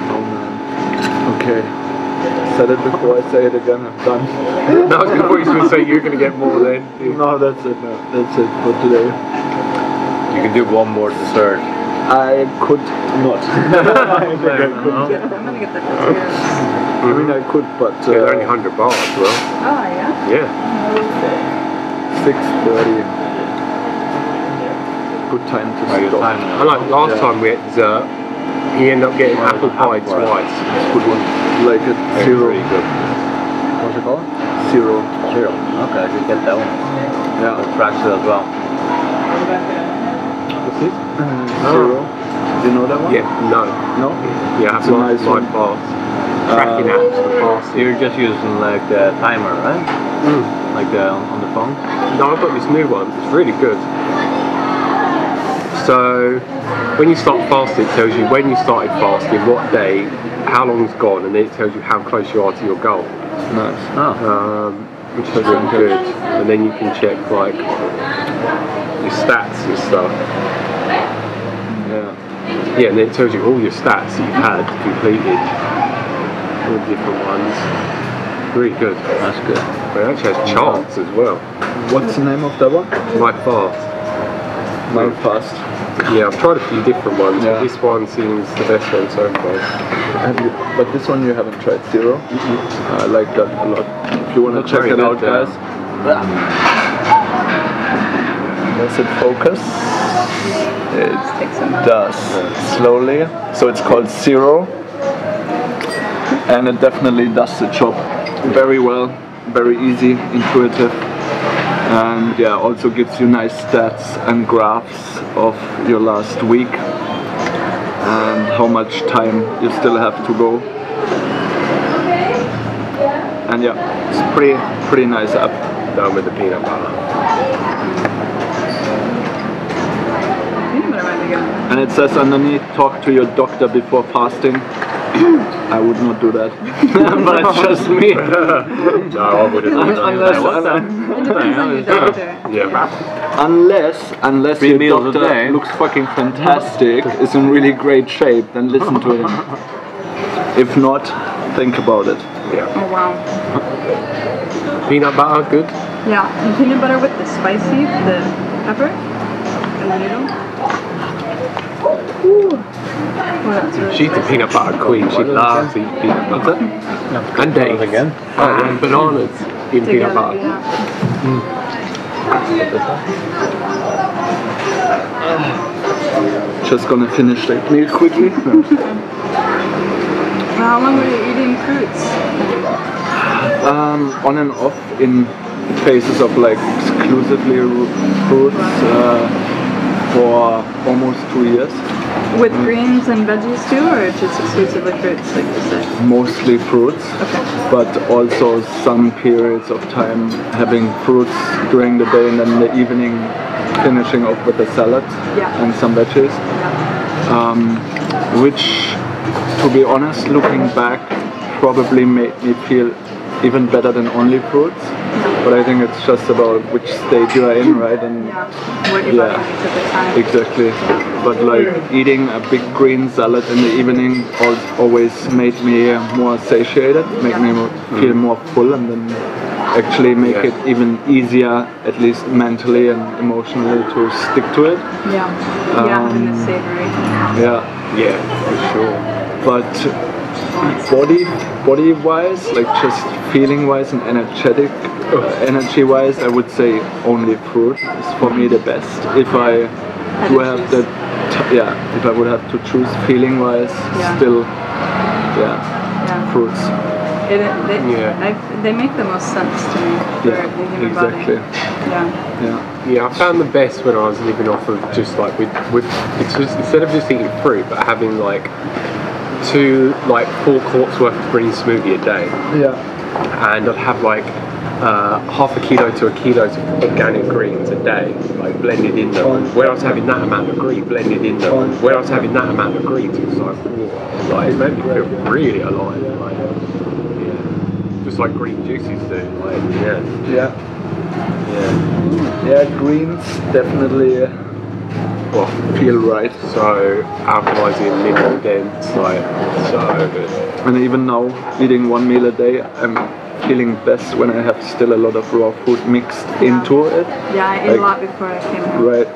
Speaker 2: Oh man. Okay. Said it before, I say it again, I'm done.
Speaker 1: No, I was going to say you're going to get more then.
Speaker 2: No, that's it. No, that's it for today.
Speaker 4: You can do one more dessert.
Speaker 2: I could not. I think I could.
Speaker 5: I'm gonna get the potatoes.
Speaker 2: I mean, I could, but
Speaker 1: Yeah, they're only
Speaker 2: uh,
Speaker 1: 100 bars, well.
Speaker 5: Oh yeah.
Speaker 1: Yeah.
Speaker 2: six thirty. Good time to
Speaker 4: Are you
Speaker 2: stop.
Speaker 4: timing
Speaker 1: I like last
Speaker 2: Yeah.
Speaker 1: time we had dessert, he ended up getting apple pie
Speaker 4: Apple pie.
Speaker 1: twice.
Speaker 2: Good one. Like it.
Speaker 4: It's
Speaker 2: Zero.
Speaker 4: Pretty good. What's it called?
Speaker 2: Zero.
Speaker 4: Zero. Okay, I should get that one.
Speaker 2: Yeah.
Speaker 4: The fractal as well.
Speaker 2: What's it? Uh, zero. Do you know that one?
Speaker 1: Yeah, no.
Speaker 2: No?
Speaker 1: Yeah,
Speaker 2: It's
Speaker 1: that's
Speaker 2: a
Speaker 1: my,
Speaker 2: nice
Speaker 1: my
Speaker 2: one.
Speaker 1: fast. Uh, Tracking
Speaker 2: Uh,
Speaker 1: apps for fast.
Speaker 4: You're just using like the timer, right? Mm. Like the on the phone.
Speaker 1: No, I've got this new one. It's really good. So, when you start fasting, it tells you when you started fasting, what day, how long it's gone, and then it tells you how close you are to your goal,
Speaker 2: Nice.
Speaker 4: Oh.
Speaker 1: um, which is really good. And then you can check like your stats and stuff.
Speaker 2: Yeah.
Speaker 1: Yeah, and then it tells you all your stats that you've had completed, all different ones. Really good.
Speaker 4: That's good.
Speaker 1: But it actually has charts as well.
Speaker 2: What's the name of that one?
Speaker 1: My fast.
Speaker 2: My fast.
Speaker 1: Yeah, I've tried a few different ones,
Speaker 2: Yeah.
Speaker 1: but this one seems the best one so far.
Speaker 2: Have you? But this one you haven't tried zero. I like that a lot. If you want to check it out, guys. Does it focus? It does slowly. So it's called zero, and it definitely does the job very well. Very easy, intuitive, and yeah, also gives you nice stats and graphs of your last week and how much time you still have to go. And yeah, it's pretty pretty nice app.
Speaker 1: Done with the peanut butter.
Speaker 5: Peanut butter might be good.
Speaker 2: And it says underneath, talk to your doctor before fasting. I would not do that, but it's just me.
Speaker 1: No, I wouldn't.
Speaker 2: unless,
Speaker 5: It depends your doctor.
Speaker 1: yeah.
Speaker 2: unless, unless
Speaker 4: Three
Speaker 2: your doctor
Speaker 4: day.
Speaker 2: looks fucking fantastic, is in really great shape, then listen to him. If not, think about it. Yeah.
Speaker 5: Oh wow.
Speaker 1: Peanut butter, good.
Speaker 5: Yeah, and peanut butter with the spicy, the pepper, and the noodle. Ooh. Oh, that's
Speaker 1: She's the peanut butter queen. She loves to eat peanut butter. And dates.
Speaker 4: again?
Speaker 1: And bananas in peanut butter.
Speaker 5: yeah.
Speaker 2: Just gonna finish that meal quickly.
Speaker 5: How long were you eating fruits?
Speaker 2: um, on and off in phases of like exclusively fruits uh, for almost two years.
Speaker 5: With greens and veggies too, or just exclusively fruits, like you said?
Speaker 2: Mostly fruits,
Speaker 5: Okay.
Speaker 2: but also some periods of time having fruits during the day and then the evening finishing off with a salad
Speaker 5: Yeah.
Speaker 2: and some veggies. Um, which, to be honest, looking back, probably made me feel even better than only fruits. But I think it's just about which stage you are in, right? And
Speaker 5: Yeah. What your
Speaker 2: Yeah.
Speaker 5: at the time.
Speaker 2: Exactly. But like eating a big green salad in the evening always made me more satiated, made me mo- feel more full, and then actually make
Speaker 1: Yeah.
Speaker 2: it even easier, at least mentally and emotionally, to stick to it.
Speaker 5: Yeah. yeah, and the
Speaker 2: Um,
Speaker 5: savory.
Speaker 2: Yeah.
Speaker 1: Yeah, for sure.
Speaker 2: But body body wise, like just feeling wise and energetic energy wise, I would say only fruit is for me the best. If I
Speaker 5: Had
Speaker 2: do
Speaker 5: to
Speaker 2: have
Speaker 5: choose.
Speaker 2: that, yeah, if I would have to choose feeling wise,
Speaker 5: Yeah.
Speaker 2: still, yeah,
Speaker 5: Yeah.
Speaker 2: fruits.
Speaker 5: It, they,
Speaker 1: Yeah.
Speaker 5: I, they make the most sense to me for
Speaker 2: Yeah,
Speaker 5: the human
Speaker 2: exactly.
Speaker 5: body. Yeah.
Speaker 2: Yeah,
Speaker 1: Yeah, I found the best when I was living off of just like with with it's just instead of just eating fruit, but having like two like four quarts worth of green smoothie a day,
Speaker 2: yeah,
Speaker 1: and I'd have like uh, half a kilo to a kilo of organic greens a day, like blended in them. When I was having that amount of green blended in them, when I was having that amount of greens, it was like, whoa, like it made me feel really alive. Like, yeah. just like green juices do. Like, yeah.
Speaker 2: Yeah.
Speaker 1: Yeah.
Speaker 2: Yeah, greens definitely uh,
Speaker 1: Well,
Speaker 2: feel right.
Speaker 1: so alkalizing, mineral dense, like so good.
Speaker 2: And even now, eating one meal a day, I'm feeling best when I have still a lot of raw food mixed into it.
Speaker 5: Yeah, I ate
Speaker 2: Like-
Speaker 5: a lot before I came home.
Speaker 2: Right.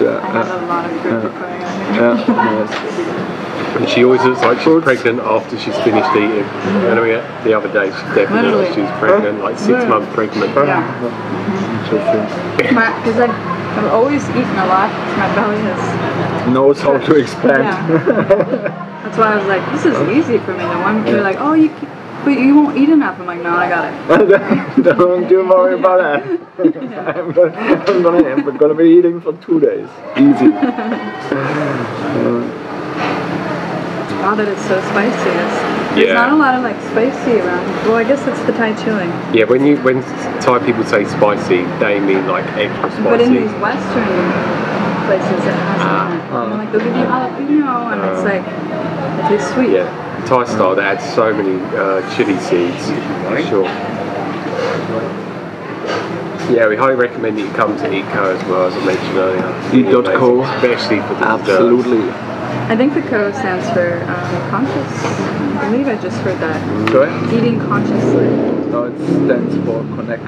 Speaker 2: Yeah.
Speaker 5: I had a lot of food
Speaker 2: Yeah.
Speaker 5: before I got here.
Speaker 2: yeah. nice.
Speaker 1: And she always looks like she's pregnant after she's finished eating. And we, the other day, she definitely looked like she was pregnant, like six months pregnant.
Speaker 5: Yeah,
Speaker 2: Interesting.
Speaker 5: because I've, I've always eaten a lot. 'cause My belly has.
Speaker 2: Knows how to expand.
Speaker 5: Yeah. That's why I was like, this is easy for me. The one you're like, oh, you, c- but you won't eat enough. I'm like, no, I got it.
Speaker 2: Don't you worry about that. I'm, gonna, I'm, gonna, I'm gonna be eating for two days. Easy.
Speaker 5: Wow, that is so spicy. It's, there's
Speaker 1: Yeah.
Speaker 5: not a lot of like spicy around. Well, I guess it's the Thai chili.
Speaker 1: Yeah, when you when Thai people say spicy, they mean like extra spicy.
Speaker 5: But in these Western places, it has
Speaker 1: Ah.
Speaker 5: it. You like they'll give you jalapeno, and it's like it tastes sweet.
Speaker 1: Yeah, Thai style, they add so many uh, chili seeds. For sure. Yeah, we highly recommend that you come to Eat Co as well, as I mentioned earlier.
Speaker 2: Eat.co.
Speaker 1: Especially for the desserts.
Speaker 5: I think the co stands for um, conscious. I believe I just heard that.
Speaker 2: Sorry?
Speaker 5: Eating consciously.
Speaker 2: No, it stands for connect.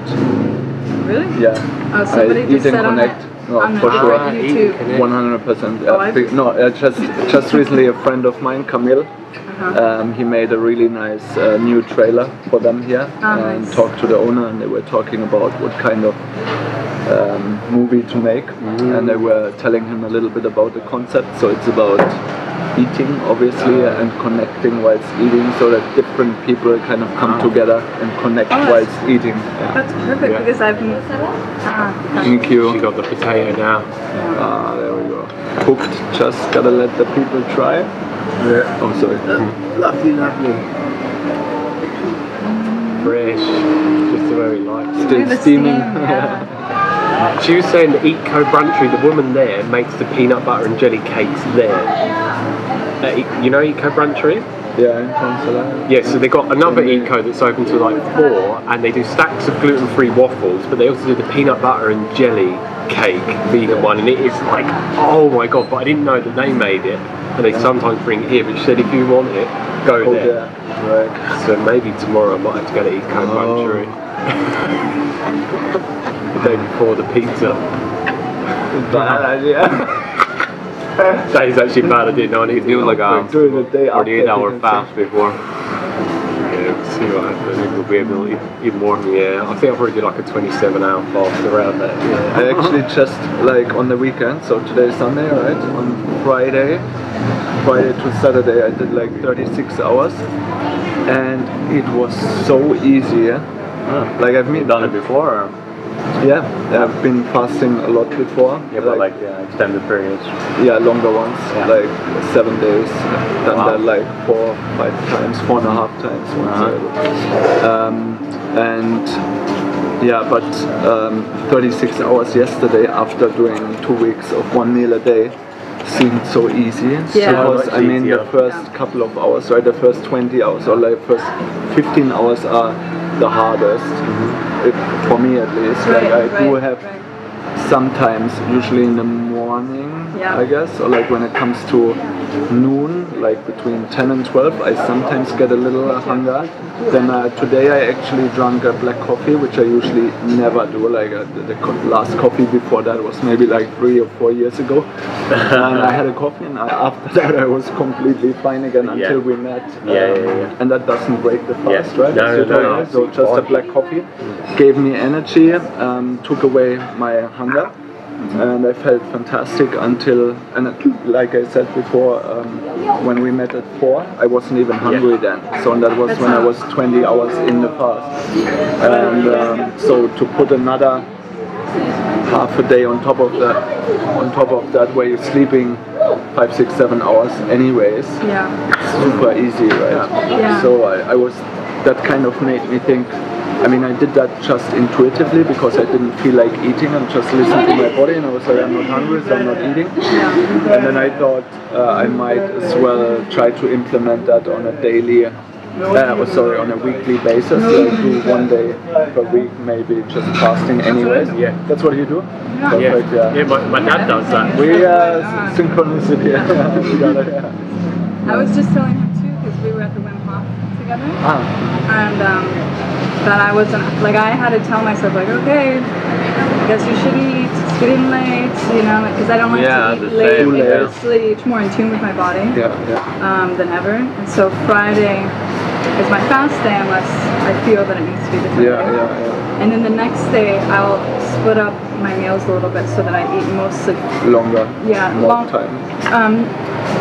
Speaker 5: Really?
Speaker 2: Yeah.
Speaker 5: Oh, somebody
Speaker 2: I
Speaker 5: just said on
Speaker 2: connect.
Speaker 5: it.
Speaker 2: No,
Speaker 5: on
Speaker 2: for sure.
Speaker 5: YouTube.
Speaker 2: One hundred percent.
Speaker 5: Oh, I've-
Speaker 2: No, uh, just just recently a friend of mine, Camille,
Speaker 5: Uh-huh.
Speaker 2: um, he made a really nice uh, new trailer for them here
Speaker 5: Ah,
Speaker 2: and
Speaker 5: nice.
Speaker 2: talked to the owner, and they were talking about what kind of um, movie to make, and they were telling him a little bit about the concept. So it's about eating, obviously, and connecting whilst eating, so that different people kind of come together and connect
Speaker 5: Oh, that's-
Speaker 2: whilst eating. Yeah.
Speaker 5: That's perfect
Speaker 1: Yeah.
Speaker 5: because I've been. Ah,
Speaker 2: Thank you.
Speaker 1: She
Speaker 2: you.
Speaker 1: got the potato now.
Speaker 2: Ah, there we go. Cooked, just gotta let the people try. Yeah. Oh, sorry.
Speaker 4: Lovely, lovely.
Speaker 1: Fresh. Just the way we like it.
Speaker 2: Still
Speaker 5: the
Speaker 2: steaming.
Speaker 5: steam, yeah.
Speaker 1: She was saying that Eco Bruntry, the woman there, makes the peanut butter and jelly cakes there. You know Eco Bruntry?
Speaker 2: yeah, in Consular.
Speaker 1: Yeah, so they got another Eco that's open till like four, and they do stacks of gluten-free waffles, but they also do the peanut butter and jelly cake vegan one, and it is like, oh my god! But I didn't know that they made it, and they sometimes bring it here. But she said if you want it, go
Speaker 2: Oh,
Speaker 1: there.
Speaker 2: yeah. Right.
Speaker 1: So maybe tomorrow I might have to go to Eco
Speaker 2: Oh.
Speaker 1: Bruntry. the day before the pizza.
Speaker 2: Bad idea.
Speaker 1: That is actually bad. I didn't know I needed to
Speaker 4: Do like a
Speaker 2: during the day
Speaker 4: 48 hour fast before.
Speaker 1: Yeah, we'll see what happens. I we'll be able to eat, eat more. Yeah, I think I'll probably do like a 27 hour fast around that. Yeah.
Speaker 2: I actually just like on the weekend, so today is Sunday, right? On Friday, Friday to Saturday, I did like 36 hours, and it was so easy.
Speaker 4: Huh. Ah.
Speaker 2: Like I've
Speaker 4: You
Speaker 2: been
Speaker 4: done it before? Or?
Speaker 2: Yeah, I've been fasting a lot before.
Speaker 4: Yeah, but like uh, extended periods.
Speaker 2: yeah, longer ones,
Speaker 4: Yeah.
Speaker 2: like seven days. Done
Speaker 4: Wow.
Speaker 2: that like four, five times, four and a half times. Once
Speaker 4: Uh-huh.
Speaker 2: um, and yeah, but um, 36 hours yesterday after doing two weeks of one meal a day seemed so easy.
Speaker 5: Yeah.
Speaker 2: Because I mean, the first
Speaker 5: Yeah.
Speaker 2: couple of hours, right? The first 20 hours or like first 15 hours are the hardest. If, for me at least, like I
Speaker 5: right,
Speaker 2: do have
Speaker 5: right.
Speaker 2: Sometimes usually in the morning
Speaker 5: Yeah.
Speaker 2: i guess or like when it comes to noon like between 10 and 12 i sometimes get a little hunger. Then uh, today i actually drank a black coffee which i usually never do like uh, the, last coffee before that was maybe like three or four years ago. And i had a coffee and I, after that i was completely fine again until
Speaker 1: Yeah.
Speaker 2: we met
Speaker 1: Yeah, yeah, yeah.
Speaker 2: and that doesn't break the fast right?
Speaker 1: No,
Speaker 2: you
Speaker 1: no, no,
Speaker 2: so just a black coffee gave me energy, um, took away my hunger, and I felt fantastic until, and like I said before, um, when we met at four, I wasn't even hungry then. So that was
Speaker 5: That's
Speaker 2: when I was 20 hours in the fast, and um, so to put another half a day on top of that, on top of that, where you're sleeping five, six, seven hours anyways
Speaker 5: Yeah.
Speaker 2: super easy, right?
Speaker 5: Yeah.
Speaker 2: So I, I was, that kind of made me think. I mean, I did that just intuitively because I didn't feel like eating and just listened to my body, and I was like, I'm not hungry, so I'm not eating. And then I thought uh, I might as well try to implement that on a daily Uh, oh, sorry, on a weekly basis. So I do one day per week, maybe just fasting anyways.
Speaker 1: Yeah.
Speaker 2: That's what you do?
Speaker 5: Yeah.
Speaker 2: Perfect, yeah.
Speaker 1: Yeah, my, my dad does that.
Speaker 2: We uh, synchronicity together, yeah.
Speaker 5: I was just telling him too because we were at the Wim Hof together,
Speaker 2: Ah,
Speaker 5: and um, that I wasn't like I had to tell myself like, okay, I guess you should eat. It's getting late, you know, because I don't like
Speaker 4: Yeah,
Speaker 5: to eat
Speaker 4: the
Speaker 5: late
Speaker 4: same,
Speaker 5: because
Speaker 2: yeah.
Speaker 5: it's really more in tune with my body
Speaker 2: yeah, yeah.
Speaker 5: um, than ever. And so Friday is my fast day unless I feel that it needs to be different.
Speaker 2: Yeah, yeah, yeah.
Speaker 5: And then the next day I'll split up my meals a little bit so that I eat mostly
Speaker 2: Longer.
Speaker 5: yeah
Speaker 2: More
Speaker 5: long
Speaker 2: time.
Speaker 5: um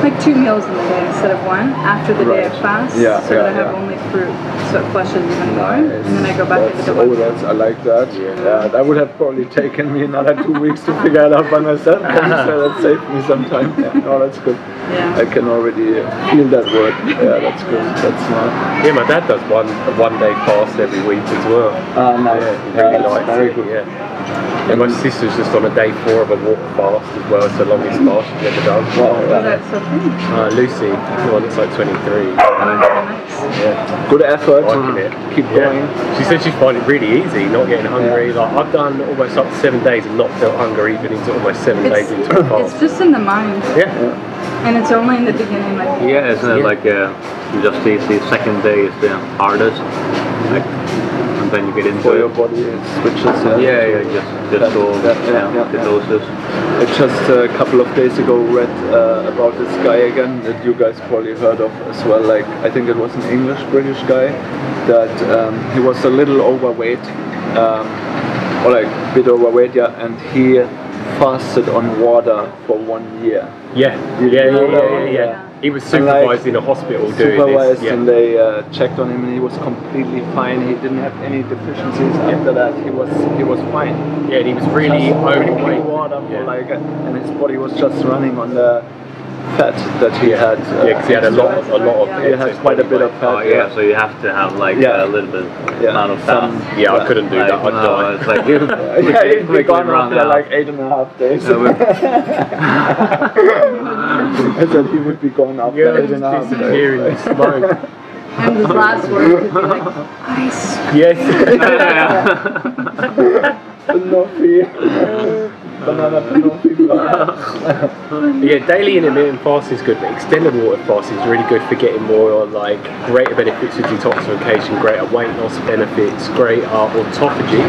Speaker 5: like two meals in the day instead of one after the day of fast
Speaker 2: Yeah,
Speaker 5: so that I have
Speaker 2: yeah.
Speaker 5: only fruit so it flushes even more
Speaker 2: Nice.
Speaker 5: and then I go back
Speaker 2: that's,
Speaker 5: into the
Speaker 2: Oh,
Speaker 5: one.
Speaker 2: that's, I like that. Yeah. that would have probably taken me another two weeks to figure it out by myself. so that saved me some time. Yeah. Oh, that's good.
Speaker 5: Yeah.
Speaker 2: I can already feel that work. Yeah, that's good. That's smart.
Speaker 1: Yeah, my dad does one one day fast every week as well.
Speaker 2: Ah, nice.
Speaker 1: Yeah, he
Speaker 2: Yeah,
Speaker 1: really
Speaker 2: that's
Speaker 1: likes
Speaker 2: very
Speaker 1: it.
Speaker 2: good.
Speaker 1: Yeah. And my sister's just on a day four of a walk fast as well. It's the longest fast she's ever done.
Speaker 2: Wow,
Speaker 5: Oh,
Speaker 2: yeah.
Speaker 5: that's so funny.
Speaker 1: Uh, Lucy, the one that's like 23.
Speaker 5: Oh, nice.
Speaker 1: Yeah.
Speaker 2: Good effort.
Speaker 1: Liking.
Speaker 2: Keep
Speaker 1: Yeah.
Speaker 2: going.
Speaker 1: She said she find it really easy, not getting hungry. Like I've done almost up to seven days and not felt hungry, even into almost seven
Speaker 5: It's,
Speaker 1: days into a
Speaker 5: it's
Speaker 1: fast.
Speaker 5: just in the mind
Speaker 1: Yeah.
Speaker 5: And it's only in the beginning like
Speaker 4: Yeah, isn't it
Speaker 1: Yeah.
Speaker 4: like uh, you just see the second day is the hardest, like, and then you get into
Speaker 2: For your
Speaker 4: it.
Speaker 2: body, it switches.
Speaker 4: Yeah, yeah, just just all
Speaker 2: Yeah, yeah,
Speaker 4: yeah,
Speaker 2: yeah,
Speaker 4: the
Speaker 2: yeah.
Speaker 4: doses.
Speaker 2: I just a couple of days ago read uh, about this guy again that you guys probably heard of as well. Like I think it was an English British guy that um, he was a little overweight, um, or like a bit overweight, yeah, and he fasted on water for one year.
Speaker 1: Yeah, yeah, yeah, yeah, yeah. He was supervised in a hospital doing
Speaker 2: Supervised,
Speaker 1: this.
Speaker 2: and they uh, checked on him, and he was completely fine. He didn't have any deficiencies. After that, he was he was fine.
Speaker 1: yeah, and he was really overweight.
Speaker 2: water for like, and his body was just running on the fat that he had. Uh,
Speaker 1: Yeah, because he had a lot, a lot of.
Speaker 5: Yeah.
Speaker 2: he had quite a bit of fat.
Speaker 4: Oh yeah, so you have to have like
Speaker 2: Yeah.
Speaker 4: a little bit
Speaker 2: Yeah,
Speaker 4: amount of
Speaker 2: some-
Speaker 4: fat.
Speaker 1: Yeah, I couldn't do
Speaker 4: Like,
Speaker 1: that. I'd
Speaker 4: no,
Speaker 1: die.
Speaker 4: it's like you
Speaker 2: yeah, he'd be
Speaker 4: quickly
Speaker 2: gone
Speaker 4: run
Speaker 2: after
Speaker 4: out.
Speaker 2: like eight and a half days.
Speaker 4: Yeah,
Speaker 2: I said he would be gone after
Speaker 1: Yeah,
Speaker 2: eight and a half
Speaker 1: just disappear in the
Speaker 2: days.
Speaker 1: smoke.
Speaker 5: and this last word could be like ice
Speaker 1: Yes.
Speaker 2: Banoffee. Banana.
Speaker 1: Yeah, daily intermittent fasting is good, but extended water fasting is really good for getting more like greater benefits of detoxification, greater weight loss benefits, greater autophagy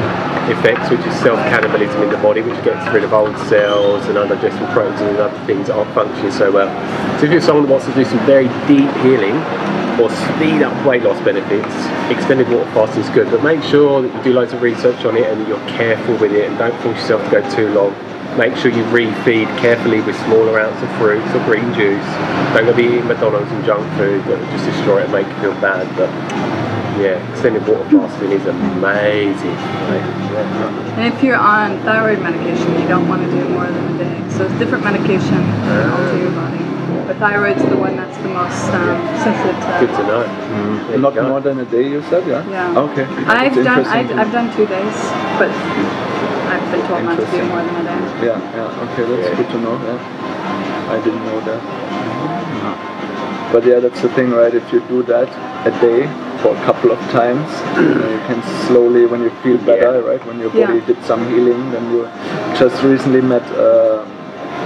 Speaker 1: effects, which is self-cannibalism in the body, which gets rid of old cells and undigested proteins and other things that aren't functioning so well. So if you're someone that wants to do some very deep healing or speed up weight loss benefits, extended water fasting is good, but make sure that you do loads of research on it and that you're careful with it and don't force yourself to go too long. Make sure you refeed carefully with smaller amounts of fruits or green juice. Don't go be eating McDonald's and junk food that will just destroy it and make you feel bad. But yeah, extended water fasting is amazing. Right?
Speaker 5: And if you're on thyroid medication, you don't want to do more than a day. So it's different medication for alter your body. But thyroid's the one that's the most um, sensitive
Speaker 1: Good
Speaker 5: to.
Speaker 1: to know. Mm. There you
Speaker 2: Not more than a day, you said, yeah?
Speaker 5: Yeah.
Speaker 2: Okay.
Speaker 5: I've
Speaker 2: That's
Speaker 5: done I've, I've done two days, but I've been told not to do more than a day.
Speaker 2: Yeah, yeah, okay, that's
Speaker 1: Yeah.
Speaker 2: good to know. Yeah. I didn't know that. Mm-hmm. But yeah, that's the thing, right? If you do that a day for a couple of times, you can slowly, when you feel better, right? When your body
Speaker 5: Yeah.
Speaker 2: did some healing, then you just recently met a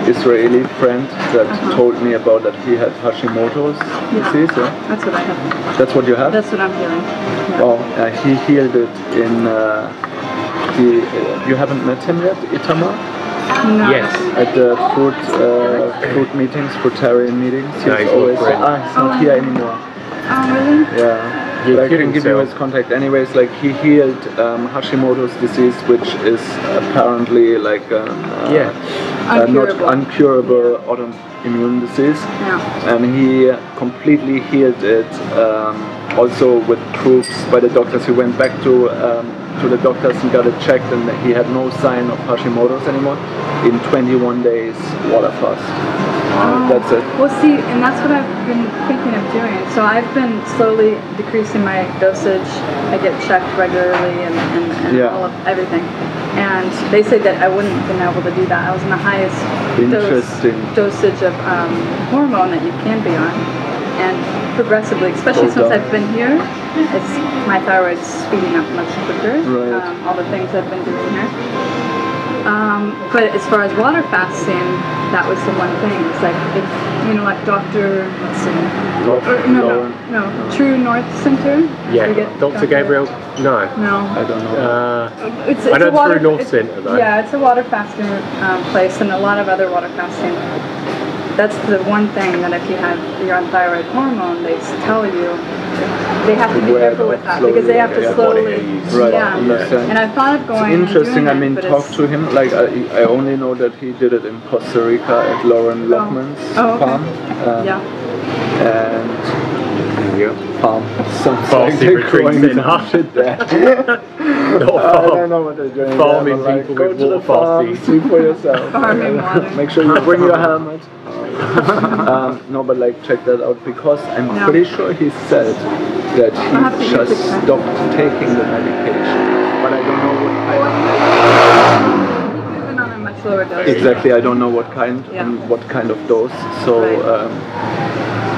Speaker 2: Israeli friend that
Speaker 5: Uh-huh.
Speaker 2: told me about that he had Hashimoto's disease. Yeah?
Speaker 5: That's what I have.
Speaker 2: That's what you have?
Speaker 5: That's what I'm feeling. Yeah.
Speaker 2: Wow, uh, he healed it in. Uh, he, uh, you haven't met him yet, Itamar?
Speaker 5: No.
Speaker 1: Yes.
Speaker 2: At the food uh, fruit meetings, fruitarian meetings. He's
Speaker 1: No, he's not
Speaker 2: always
Speaker 1: friend.
Speaker 2: ah, he's not
Speaker 5: Oh.
Speaker 2: here anymore.
Speaker 5: Oh really?
Speaker 2: Yeah.
Speaker 1: He
Speaker 2: But I
Speaker 1: killed
Speaker 2: can give you his contact. Anyways, like he healed um, Hashimoto's disease, which is apparently like a, uh,
Speaker 1: Yeah.
Speaker 2: a not
Speaker 5: Uncurable.
Speaker 2: uncurable autoimmune disease
Speaker 5: Yeah.
Speaker 2: and he completely healed it. Um, also with proofs by the doctors. He went back to um, to the doctors and got it checked, and he had no sign of Hashimoto's anymore. In 21 days, water fast. That's it.
Speaker 5: Well, see, and that's what I've been thinking of doing. So I've been slowly decreasing my dosage. I get checked regularly and, and, and
Speaker 2: Yeah.
Speaker 5: all of everything. And they said that I wouldn't have been able to do that. I was in the highest dose, dosage of um, hormone that you can be on. And progressively, especially
Speaker 2: Goes
Speaker 5: since. I've been here, it's my thyroid's speeding up much quicker.
Speaker 2: Right.
Speaker 5: Um, all the things I've been doing here. Um, but as far as water fasting, that was the one thing. It's like, if, you know, like Dr. Let's see. Or, no,
Speaker 2: Loren.
Speaker 5: no, no, True North Center.
Speaker 1: Yeah,
Speaker 5: Forget
Speaker 1: Dr. Gabriel. No.
Speaker 5: No.
Speaker 2: I don't know.
Speaker 1: Uh,
Speaker 5: It's,
Speaker 1: I know
Speaker 5: a water,
Speaker 1: True North
Speaker 5: it's-
Speaker 1: Centre though.
Speaker 5: Yeah, it's a water fasting um, place, and a lot of other water fasting. That's the one thing that if you have you're on thyroid hormone, they tell you they have to be
Speaker 2: Where
Speaker 5: careful with that because they have to
Speaker 2: yeah,
Speaker 5: slowly.
Speaker 2: Right,
Speaker 5: Yeah.
Speaker 2: understand.
Speaker 5: And I thought of going. and
Speaker 2: Interesting.
Speaker 5: doing
Speaker 2: I mean,
Speaker 5: but
Speaker 2: talk to him. Like I, I only know that he did it in Costa Rica at Loren Lockman's
Speaker 5: Oh, okay.
Speaker 2: farm. Um,
Speaker 5: Yeah.
Speaker 2: And
Speaker 1: Yeah.
Speaker 2: farm. Sounds
Speaker 1: Farm
Speaker 2: like
Speaker 1: secret
Speaker 2: they're growing
Speaker 1: drinks in,
Speaker 2: some
Speaker 1: huh?
Speaker 2: shit there.
Speaker 1: Not
Speaker 2: I don't know what they're doing.
Speaker 1: Farming
Speaker 2: there, but, like,
Speaker 1: people
Speaker 2: go
Speaker 1: with
Speaker 2: to the
Speaker 1: water
Speaker 2: farm, see for yourself.
Speaker 5: Farming water.
Speaker 2: Make sure you bring your helmet. um, no, but like check that out because I'm
Speaker 5: Yeah.
Speaker 2: pretty sure he said that he just stopped taking the medication, but I don't know what kind.
Speaker 5: You've been on a much lower dose.
Speaker 2: Exactly, I don't know what kind
Speaker 5: Yeah.
Speaker 2: and what kind of dose. So
Speaker 5: Right.
Speaker 2: um,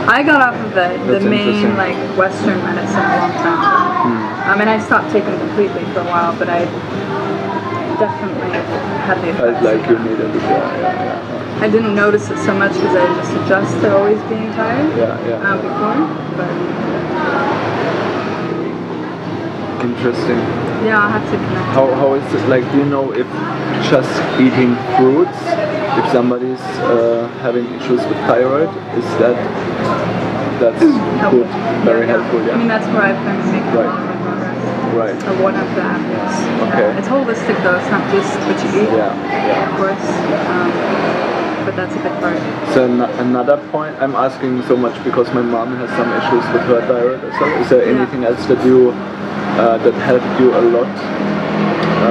Speaker 5: I got off of the, the main like Western medicine a long time ago. I mean, I stopped taking completely for a while, but I definitely had the effects.
Speaker 2: like you needed it. Yeah, yeah,
Speaker 5: I didn't notice it so much because I just adjust to always being tired
Speaker 2: yeah, yeah. yeah.
Speaker 5: um, before. But
Speaker 2: Interesting.
Speaker 5: yeah, I'll have to connect.
Speaker 2: How, how is it like? Do you know if just eating fruits, if somebody's uh, having issues with thyroid, is that that's good, very
Speaker 5: Yeah,
Speaker 2: helpful?
Speaker 5: I mean, that's where I've been making
Speaker 2: Right.
Speaker 5: a lot of progress.
Speaker 2: Right.
Speaker 5: Or one of the avenues.
Speaker 2: Okay.
Speaker 5: Uh, it's holistic though. It's not just what you eat.
Speaker 2: Yeah.
Speaker 5: Of
Speaker 2: Yeah.
Speaker 5: course. Um, but that's a big part.
Speaker 2: So an- another point, I'm asking so much because my mom has some issues with her thyroid So. Is there
Speaker 5: Yeah.
Speaker 2: anything else that you uh, that helped you a lot?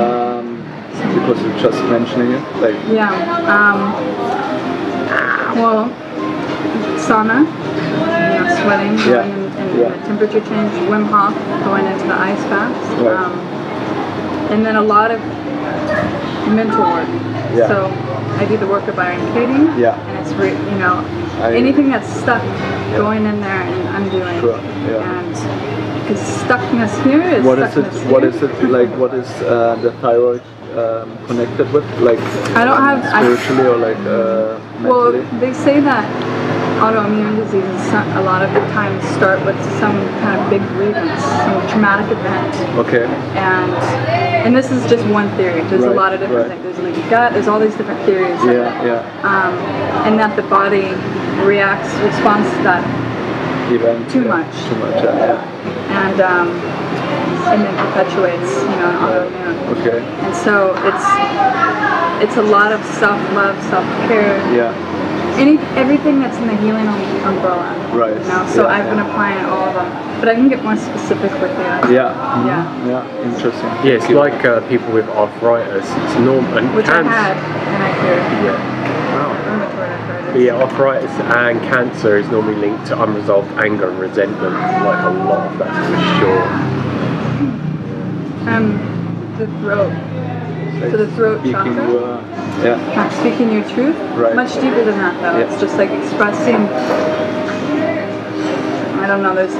Speaker 2: Um, because you're just mentioning it, like
Speaker 5: Yeah. Um, well, sauna, you know, sweating,
Speaker 2: Yeah.
Speaker 5: going in, in
Speaker 2: Yeah.
Speaker 5: the temperature change, Wim Hof, going into the ice baths,
Speaker 2: Right.
Speaker 5: um, and then a lot of mental work.
Speaker 2: Yeah.
Speaker 5: So I do the work of Byron Katie,
Speaker 2: Yeah.
Speaker 5: and it's re- you know
Speaker 2: I-
Speaker 5: anything that's stuck, going in there and undoing.
Speaker 2: Sure, yeah.
Speaker 5: And because stuckness here is
Speaker 2: what is it? What
Speaker 5: here.
Speaker 2: is it like? What is uh, the thyroid um, connected with? Like
Speaker 5: I don't
Speaker 2: um,
Speaker 5: have- I-
Speaker 2: spiritually or like uh,
Speaker 5: Well, they say that autoimmune diseases a lot of the times start with some kind of big grievance, some traumatic event,
Speaker 2: okay.
Speaker 5: and and this is just one theory. There's
Speaker 2: Right,
Speaker 5: a lot of different
Speaker 2: right.
Speaker 5: things. There's leaky gut. There's all these different theories.
Speaker 2: Yeah, yeah.
Speaker 5: Um, and that the body reacts, responds to that,
Speaker 2: Even
Speaker 5: Too
Speaker 2: yeah,
Speaker 5: much.
Speaker 2: Too much. Yeah. yeah.
Speaker 5: and um, and then perpetuates, you know, an autoimmune.
Speaker 2: Okay.
Speaker 5: And so it's it's a lot of self-love, self-care,
Speaker 2: Yeah.
Speaker 5: Any everything that's in the healing um- umbrella.
Speaker 2: Right.
Speaker 5: You know, so
Speaker 2: Yeah,
Speaker 5: I've been applying all of them, but I can get more specific with you.
Speaker 2: Yeah. mhm,
Speaker 5: Yeah.
Speaker 2: Yeah. Interesting.
Speaker 1: Yeah, it's like uh, people with arthritis. It's normal and
Speaker 5: Which I
Speaker 1: cancer.
Speaker 5: had, and I cured.
Speaker 1: Yeah. Wow.
Speaker 5: Rheumatoid arthritis.
Speaker 1: But yeah, arthritis and cancer is normally linked to unresolved anger and resentment. Like a lot of that for sure.
Speaker 5: Um, the throat. So the throat
Speaker 2: Speaking
Speaker 5: chakra.
Speaker 2: your, yeah.
Speaker 5: Not speaking your truth.
Speaker 2: Right.
Speaker 5: Much deeper than that, though.
Speaker 2: Yeah.
Speaker 5: It's just like expressing. I don't know. There's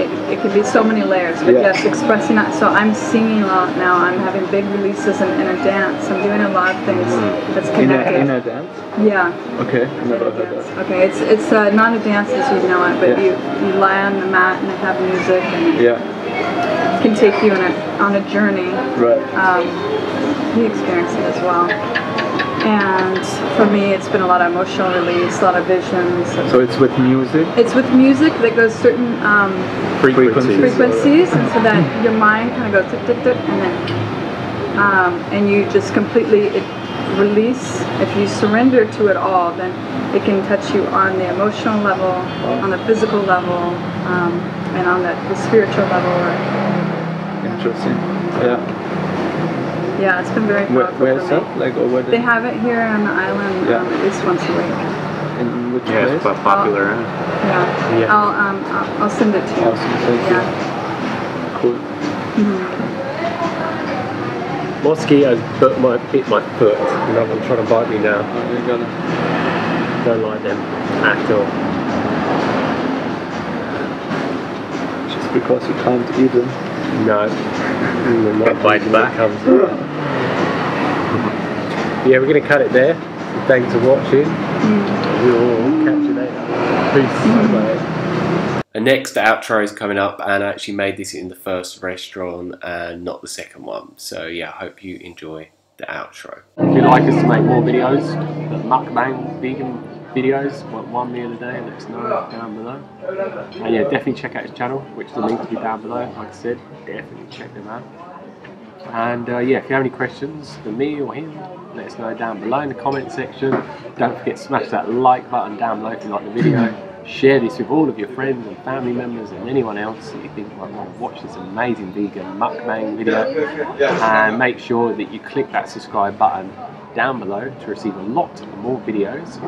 Speaker 5: it, it could be so many layers, but
Speaker 2: Yeah.
Speaker 5: yes, expressing that. So I'm singing a lot now. I'm having big releases in inner dance. I'm doing a lot of things that's
Speaker 2: In a,
Speaker 5: connected.
Speaker 2: in a dance?
Speaker 5: yeah.
Speaker 2: Okay. Never
Speaker 5: Inner
Speaker 2: heard
Speaker 5: dance.
Speaker 2: that.
Speaker 5: Okay, it's it's uh, not a dance as you know it, but
Speaker 2: Yeah.
Speaker 5: you you lie on the mat and have music and
Speaker 2: Yeah.
Speaker 5: it can take you on a on a journey.
Speaker 2: Right.
Speaker 5: Um, he experienced it as well. And for me, it's been a lot of emotional release, a lot of visions.
Speaker 2: So it's with music.
Speaker 5: It's with music that goes certain um,
Speaker 1: Frequencies.
Speaker 5: frequencies, and so that your mind kind of goes tick tick tick, and then um, and you just completely it, release. If you surrender to it all, then it can touch you on the emotional level, on the physical level, um, and on the, the spiritual level.
Speaker 2: Interesting. Yeah.
Speaker 5: Yeah, it's been very
Speaker 2: Where,
Speaker 5: powerful
Speaker 2: where
Speaker 5: for
Speaker 2: is
Speaker 5: me.
Speaker 2: that? Like over
Speaker 5: They have it here on the island
Speaker 2: Yeah.
Speaker 5: um, at least once a week.
Speaker 2: In which
Speaker 4: Yeah,
Speaker 2: place?
Speaker 4: it's quite popular. huh?
Speaker 5: Yeah.
Speaker 1: Yeah.
Speaker 5: I'll um I'll, I'll send it to you.
Speaker 2: Awesome. Thank you.
Speaker 5: Yeah.
Speaker 2: Cool.
Speaker 1: Mosquitoes bit my bit my foot. Another one trying to bite me now.
Speaker 2: Oh, you got it.
Speaker 1: Don't like them at all.
Speaker 2: Just because you can't eat them.
Speaker 1: No. Mm, not
Speaker 4: Bite back.
Speaker 1: comes to that. Yeah, we're going to cut it there. Thanks for watching. We'll catch you later. Peace. Bye. The next outro is coming up, and I actually made this in the first restaurant and not the second one. So, yeah, I hope you enjoy the outro. If you'd like us to make more videos, the mukbang vegan videos, what one meal a day, let us know down below. And yeah, definitely check out his channel, which the link will be down below. Like I said, definitely check them out. And uh, yeah, if you have any questions for me or him, let us know down below in the comment section. Don't forget to smash that like button down below if you like the video. Share this with all of your friends and family members and anyone else that you think might want to watch this amazing vegan mukbang video. And make sure that you click that subscribe button down below to receive a lot more videos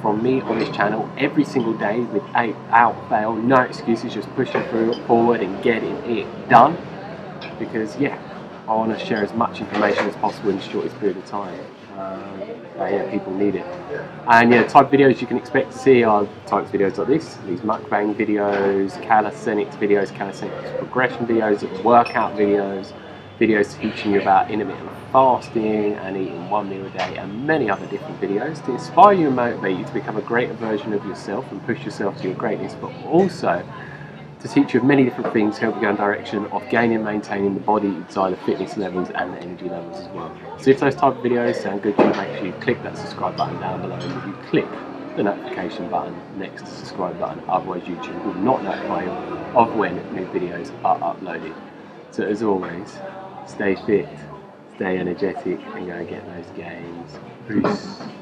Speaker 1: from me on this channel every single day without fail. No excuses, just pushing through forward and getting it done. Because yeah, I want to share as much information as possible in the shortest period of time. Um, but yeah, people need it. And yeah, type videos you can expect to see are types videos like this, these mukbang videos, calisthenics videos, calisthenics progression videos, workout videos, videos teaching you about intermittent fasting and eating one meal a day and many other different videos to inspire you and motivate you to become a greater version of yourself and push yourself to your greatness, but also to teach you of many different things, to help you go in direction of gaining and maintaining the body inside the fitness levels and the energy levels as well. So if those type of videos sound good to you, make sure you click that subscribe button down below and if you click the notification button next to the subscribe button, otherwise YouTube will not notify you of when new videos are uploaded. So as always, stay fit, stay energetic and go get those gains. Peace.